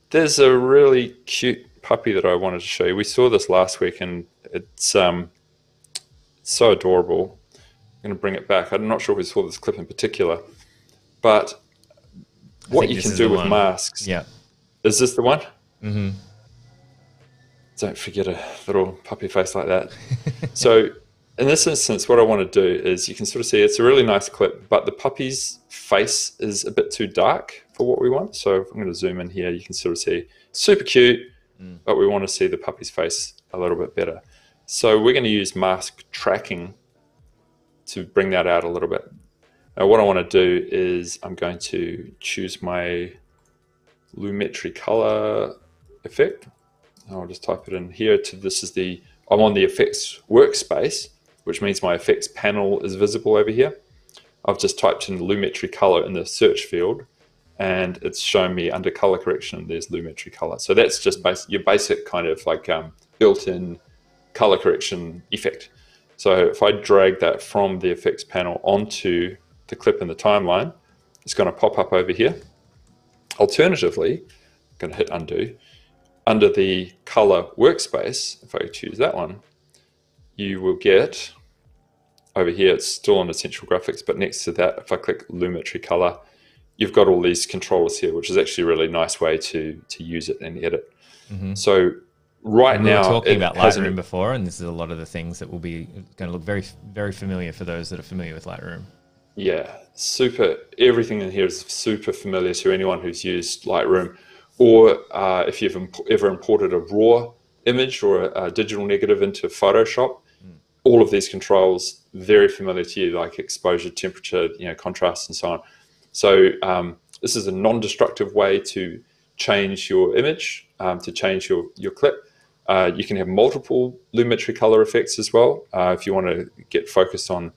there's a really cute puppy that I wanted to show you. We saw this last week, and it's um, so adorable. I'm going to bring it back. I'm not sure if we saw this clip in particular, but what you can do with one. masks. Yeah. Is this the one? Mm-hmm. Don't forget a little puppy face like that. [laughs] so, in this instance, what I want to do is you can sort of see it's a really nice clip, but the puppy's face is a bit too dark for what we want. So, if I'm going to zoom in here, you can sort of see super cute, mm. but we want to see the puppy's face a little bit better. So we're going to use mask tracking to bring that out a little bit. Now what I want to do is I'm going to choose my Lumetri color effect. I'll just type it in here to this is the, I'm on the effects workspace, which means my effects panel is visible over here. I've just typed in Lumetri color in the search field and it's shown me under color correction, there's Lumetri color. So that's just basic, your basic kind of like um, built-in color correction effect. So if I drag that from the effects panel onto the clip in the timeline, it's going to pop up over here. Alternatively, I'm going to hit undo. Under the color workspace, if I choose that one, you will get over here, it's still on Essential Graphics, but next to that, if I click Lumetri Color, you've got all these controls here, which is actually a really nice way to to use it and edit. Mm-hmm. So right we now, we were talking about Lightroom before, and this is a lot of the things that will be going to look very very familiar for those that are familiar with Lightroom. Yeah, super. Everything in here is super familiar to anyone who's used Lightroom, or uh, if you've imp- ever imported a raw image or a, a digital negative into Photoshop. Mm. All of these controls very familiar to you, like exposure, temperature, you know, contrast, and so on. So um, this is a non-destructive way to change your image, um, to change your, your clip. Uh, you can have multiple Lumetri color effects as well uh, if you want to get focused on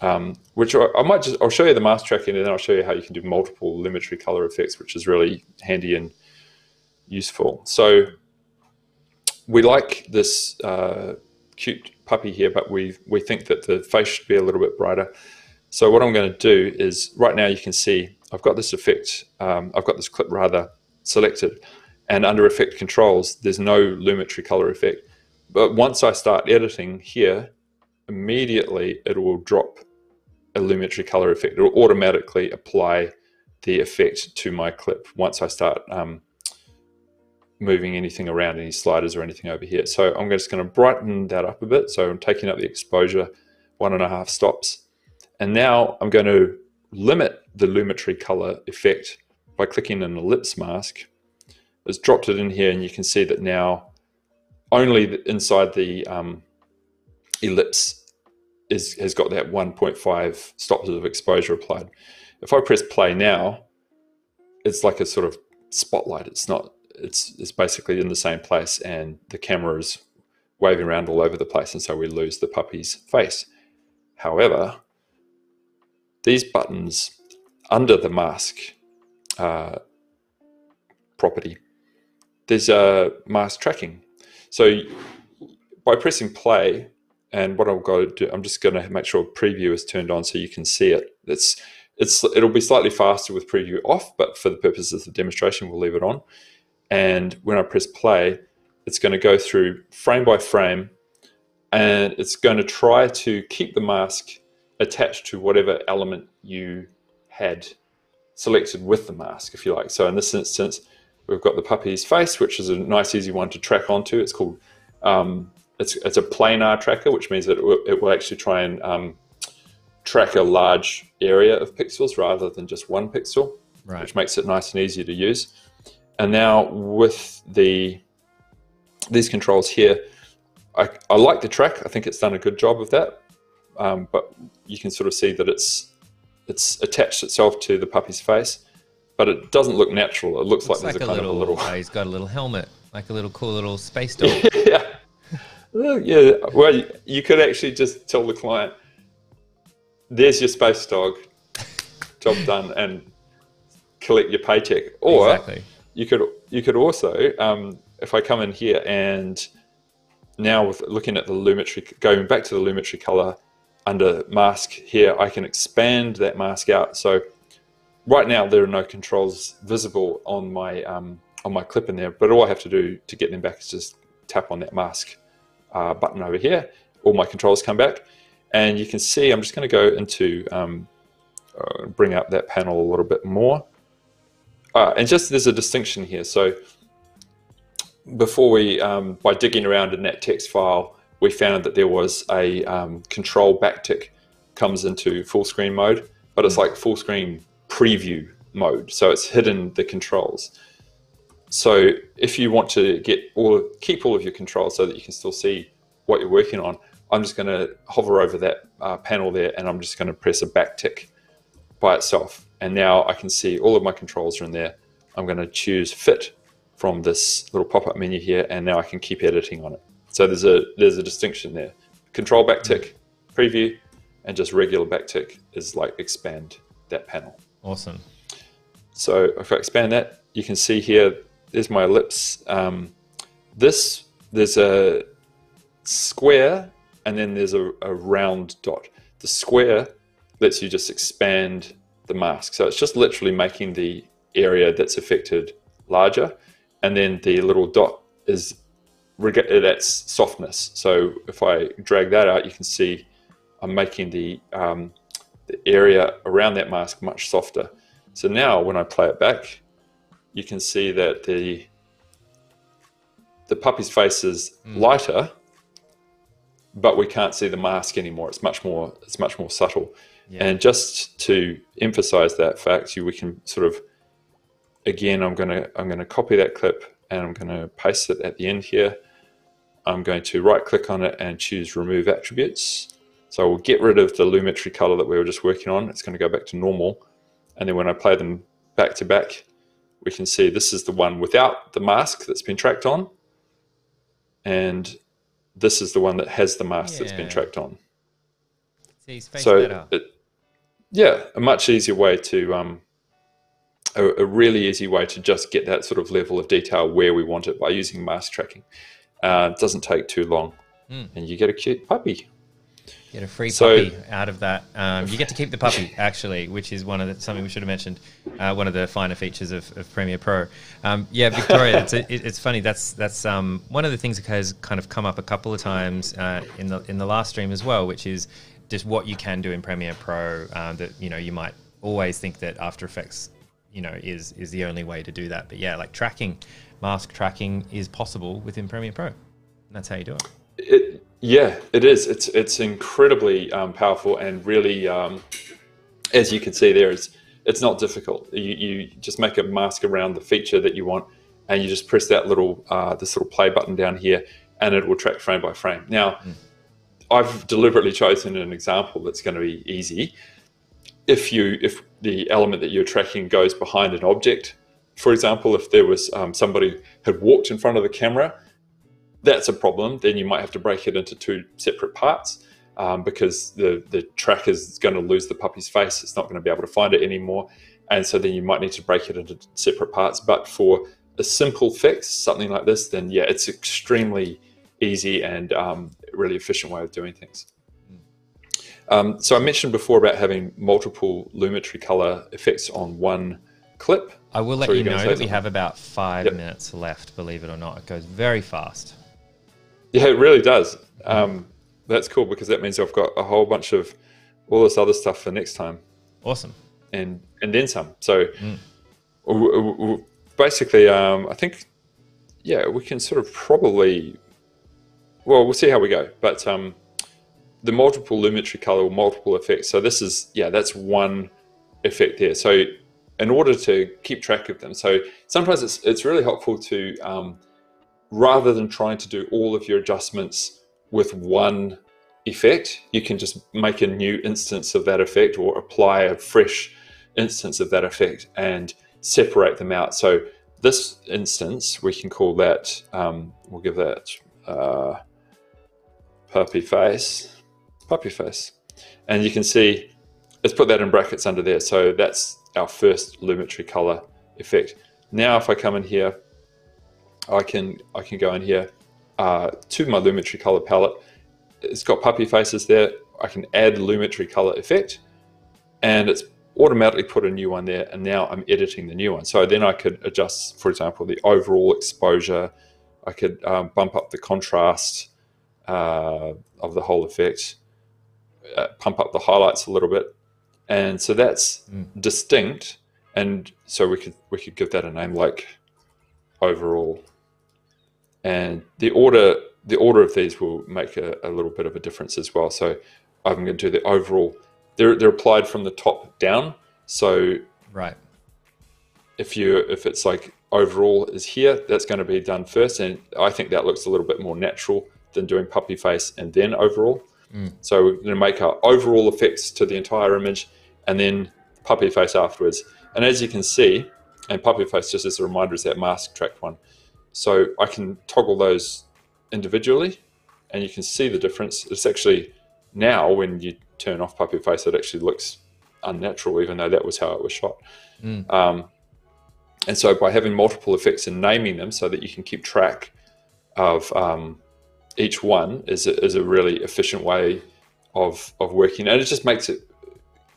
um, which I, I, might just I'll show you the mask tracking and then I'll show you how you can do multiple Lumetri color effects, which is really handy and useful. So we like this uh, cute puppy here, but we we think that the face should be a little bit brighter. So what I'm going to do is right now you can see I've got this effect, um, I've got this clip rather selected and under effect controls, there's no Lumetri color effect. But once I start editing here, immediately it will drop a Lumetri color effect. It will automatically apply the effect to my clip once I start um, moving anything around, any sliders or anything over here. So I'm just going to brighten that up a bit. So I'm taking up the exposure one and a half stops and now I'm going to limit the Lumetri color effect by clicking an ellipse mask. It's dropped it in here and you can see that now only inside the um, ellipse is, has got that 1.5 stops of exposure applied. If I press play now, it's like a sort of spotlight. It's not, it's, it's basically in the same place and the camera is waving around all over the place and so we lose the puppy's face. However, these buttons under the mask uh, property, there's a mask tracking. So by pressing play, and what I'll go do, I'm just going to make sure preview is turned on so you can see it. It's it's it'll be slightly faster with preview off, but for the purposes of the demonstration, we'll leave it on. And when I press play, it's going to go through frame by frame, and it's going to try to keep the mask attached to whatever element you had selected with the mask, if you like. So in this instance, we've got the puppy's face, which is a nice, easy one to track onto. It's called, um, it's, it's a planar tracker, which means that it will, it will actually try and um, track a large area of pixels rather than just one pixel, right. which makes it nice and easy to use. And now with the these controls here, I, I like the track. I think it's done a good job of that um, but you can sort of see that it's it's attached itself to the puppy's face, but it doesn't look natural. It looks, looks like, like there's a, kind little, of a little. Oh, he's got a little helmet, like a little cool little space [laughs] dog. yeah, yeah. Well, you could actually just tell the client, "There's your space dog, job done," and collect your paycheck. Or exactly. you could you could also, um, if I come in here and now with looking at the Lumetri, going back to the Lumetri color under mask here, I can expand that mask out. So right now there are no controls visible on my um, on my clip in there, but all I have to do to get them back is just tap on that mask uh, button over here. All my controls come back, and you can see I'm just going to go into um, uh, bring up that panel a little bit more. Uh, and just there's a distinction here. So before we, um, by digging around in that text file, we found that there was a um, control backtick comes into full screen mode, but it's mm. like full screen preview mode. So it's hidden the controls. So if you want to get all keep all of your controls so that you can still see what you're working on, I'm just going to hover over that uh, panel there and I'm just going to press a backtick by itself. And now I can see all of my controls are in there. I'm going to choose fit from this little pop-up menu here, and now I can keep editing on it. So there's a there's a distinction there. Control backtick, preview, and just regular backtick is like expand that panel. Awesome. So if I expand that, you can see here, there's my ellipse. Um, this, there's a square and then there's a, a round dot. The square lets you just expand the mask. So it's just literally making the area that's affected larger. And then the little dot is that's softness. So if I drag that out, you can see I'm making the, um, the area around that mask much softer. So now when I play it back, you can see that the the puppy's face is mm. lighter, but we can't see the mask anymore. It's much more it's much more subtle. Yeah. And just to emphasize that fact, you, we can sort of again I'm gonna I'm gonna copy that clip and I'm gonna paste it at the end here. I'm going to right click on it and choose remove attributes. So we'll get rid of the Lumetri color that we were just working on. It's going to go back to normal. And then when I play them back to back, we can see this is the one without the mask that's been tracked on. And this is the one that has the mask yeah. that's been tracked on. See, so, it, yeah, a much easier way to, um, a, a, really easy way to just get that sort of level of detail where we want it by using mask tracking. Uh, it doesn't take too long, mm. and you get a cute puppy. Get a free so, puppy out of that. Um, you get to keep the puppy [laughs] actually, which is one of the, something we should have mentioned. Uh, one of the finer features of, of Premiere Pro. Um, yeah, [laughs] Victoria, it's, a, it, it's funny. That's that's um, one of the things that has kind of come up a couple of times uh, in the in the last stream as well, which is just what you can do in Premiere Pro. Um, that you know you might always think that After Effects, you know, is is the only way to do that. But yeah, like tracking, mask tracking is possible within Premiere Pro. And that's how you do it. It yeah, it is. It's it's incredibly um, powerful and really, um, as you can see there, it's it's not difficult. You, you just make a mask around the feature that you want, and you just press that little uh, this little play button down here, and it will track frame by frame. Now, mm. I've deliberately chosen an example that's going to be easy. If you if the element that you're tracking goes behind an object, for example, if there was um, somebody had walked in front of the camera that's a problem. Then you might have to break it into two separate parts um, because the, the tracker is going to lose the puppy's face. It's not going to be able to find it anymore. And so then you might need to break it into separate parts. But for a simple fix, something like this, then yeah, it's extremely easy and um, really efficient way of doing things. Um, so I mentioned before about having multiple Lumetri color effects on one clip. I will let so you know that we have about five yep. minutes left, believe it or not. It goes very fast. Yeah, it really does. Um, that's cool because that means I've got a whole bunch of all this other stuff for next time. Awesome. And and then some. So mm. basically, um, I think, yeah, we can sort of probably, well, we'll see how we go. But um, the multiple Lumetri color or multiple effects. So this is, yeah, that's one effect there. So in order to keep track of them, so sometimes it's it's really helpful to um, rather than trying to do all of your adjustments with one effect, you can just make a new instance of that effect or apply a fresh instance of that effect and separate them out. So this instance, we can call that, um, we'll give that uh, puppy face, puppy face. And you can see, let's put that in brackets under there. So that's our first Lumetri color effect. Now, if I come in here, I can I can go in here uh, to my Lumetri color palette. It's got puppy faces there. I can add Lumetri color effect, and it's automatically put a new one there. And now I'm editing the new one. So then I could adjust, for example, the overall exposure. I could um, bump up the contrast uh, of the whole effect, uh, pump up the highlights a little bit, and so that's mm. distinct. And so we could we could give that a name like overall and the order the order of these will make a, a little bit of a difference as well. So I'm going to do the overall. They're they're applied from the top down. So right. If you if it's like overall is here, that's going to be done first, and I think that looks a little bit more natural than doing puppy face and then overall. Mm. So we're going to make our overall effects to the entire image, and then puppy face afterwards. And as you can see, and puppy face, just as a reminder, is that mask tracked one. So I can toggle those individually, and you can see the difference. It's actually now when you turn off puppy face, it actually looks unnatural, even though that was how it was shot. Mm. Um, and so by having multiple effects and naming them so that you can keep track of um, each one is a, is a really efficient way of, of working. And it just makes it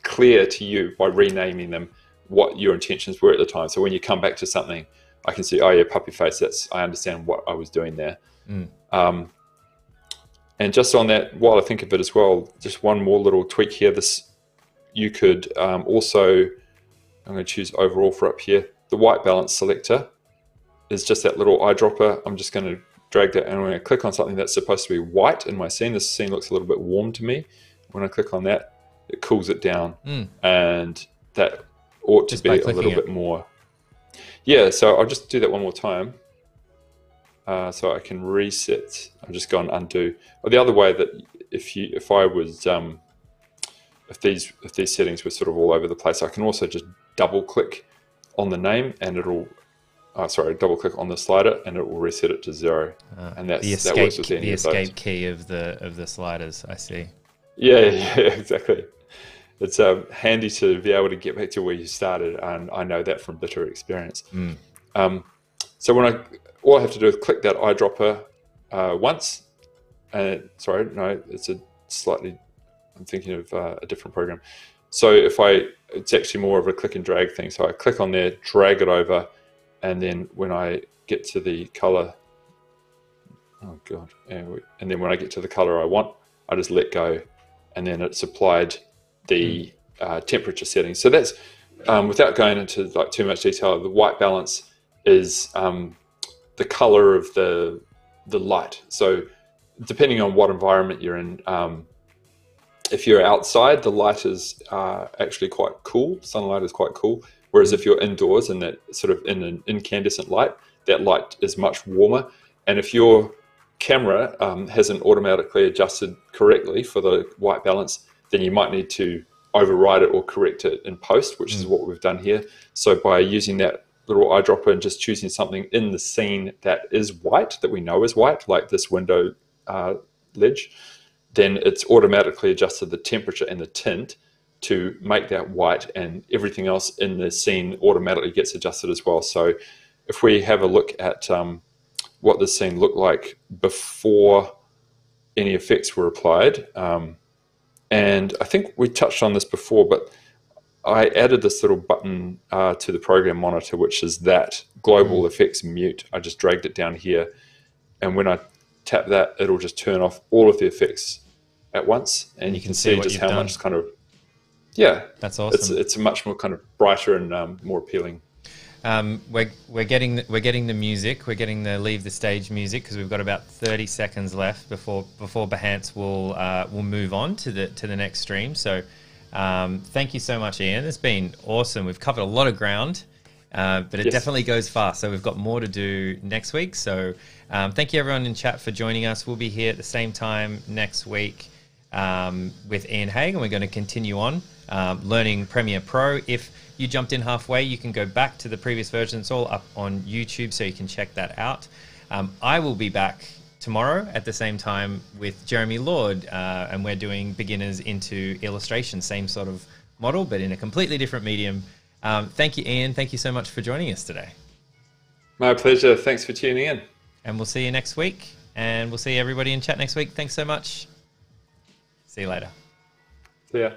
clear to you by renaming them what your intentions were at the time. So when you come back to something, I can see, oh yeah, puppy face. That's I understand what I was doing there. Mm. Um, and just on that, while I think of it as well, just one more little tweak here. This you could um, also. I'm going to choose overall for up here. The white balance selector is just that little eyedropper. I'm just going to drag that and I'm going to click on something that's supposed to be white in my scene. This scene looks a little bit warm to me. When I click on that, it cools it down, mm. and that ought to be a little it. bit more. Yeah, so I'll just do that one more time. Uh, so I can reset. I'll just go and undo. Or the other way that if you if I was um, if these if these settings were sort of all over the place, I can also just double click on the name and it'll uh, sorry, double click on the slider and it will reset it to zero. Uh, and that's the escape, that works with any the escape key of the of the sliders. I see. Yeah, [laughs] yeah, exactly. It's um, handy to be able to get back to where you started, and I know that from bitter experience. Mm. Um, so when I all I have to do is click that eyedropper uh, once, and sorry, no, it's a slightly. I'm thinking of uh, a different program. So if I, it's actually more of a click and drag thing. So I click on there, drag it over, and then when I get to the color, oh god, and then when I get to the color I want, I just let go, and then it's applied the hmm. uh, temperature settings. So that's um, without going into like too much detail. The white balance is um, the color of the the light. So depending on what environment you're in, um, if you're outside, the light is uh, actually quite cool. Sunlight is quite cool. Whereas if you're indoors and that sort of in an incandescent light, that light is much warmer. And if your camera um, hasn't automatically adjusted correctly for the white balance, then you might need to override it or correct it in post, which mm. is what we've done here. So by using that little eyedropper and just choosing something in the scene that is white, that we know is white, like this window uh, ledge, then it's automatically adjusted the temperature and the tint to make that white and everything else in the scene automatically gets adjusted as well. So if we have a look at um, what the scene looked like before any effects were applied, um, and I think we touched on this before, but I added this little button uh, to the program monitor, which is that global mm. effects mute. I just dragged it down here, and when I tap that, it'll just turn off all of the effects at once, and you, you can, see, see just how done. much kind of yeah, that's awesome. It's it's a much more kind of brighter and um, more appealing. Um, we're, we're getting the, we're getting the music. We're getting the leave the stage music because we've got about thirty seconds left before before Behance will uh, will move on to the to the next stream. So, um, thank you so much, Ian. It's been awesome. We've covered a lot of ground, uh, but it yes. definitely goes fast. So we've got more to do next week. So, um, thank you everyone in chat for joining us. We'll be here at the same time next week um, with Ian Haigh, and we're going to continue on um, learning Premiere Pro. If you jumped in halfway, you can go back to the previous version. It's all up on YouTube, so you can check that out. Um, I will be back tomorrow at the same time with Jeremy Lord, uh, and we're doing beginners into illustration, same sort of model, but in a completely different medium. Um, thank you, Ian. Thank you so much for joining us today. My pleasure. Thanks for tuning in. And we'll see you next week. And we'll see everybody in chat next week. Thanks so much. See you later. See ya.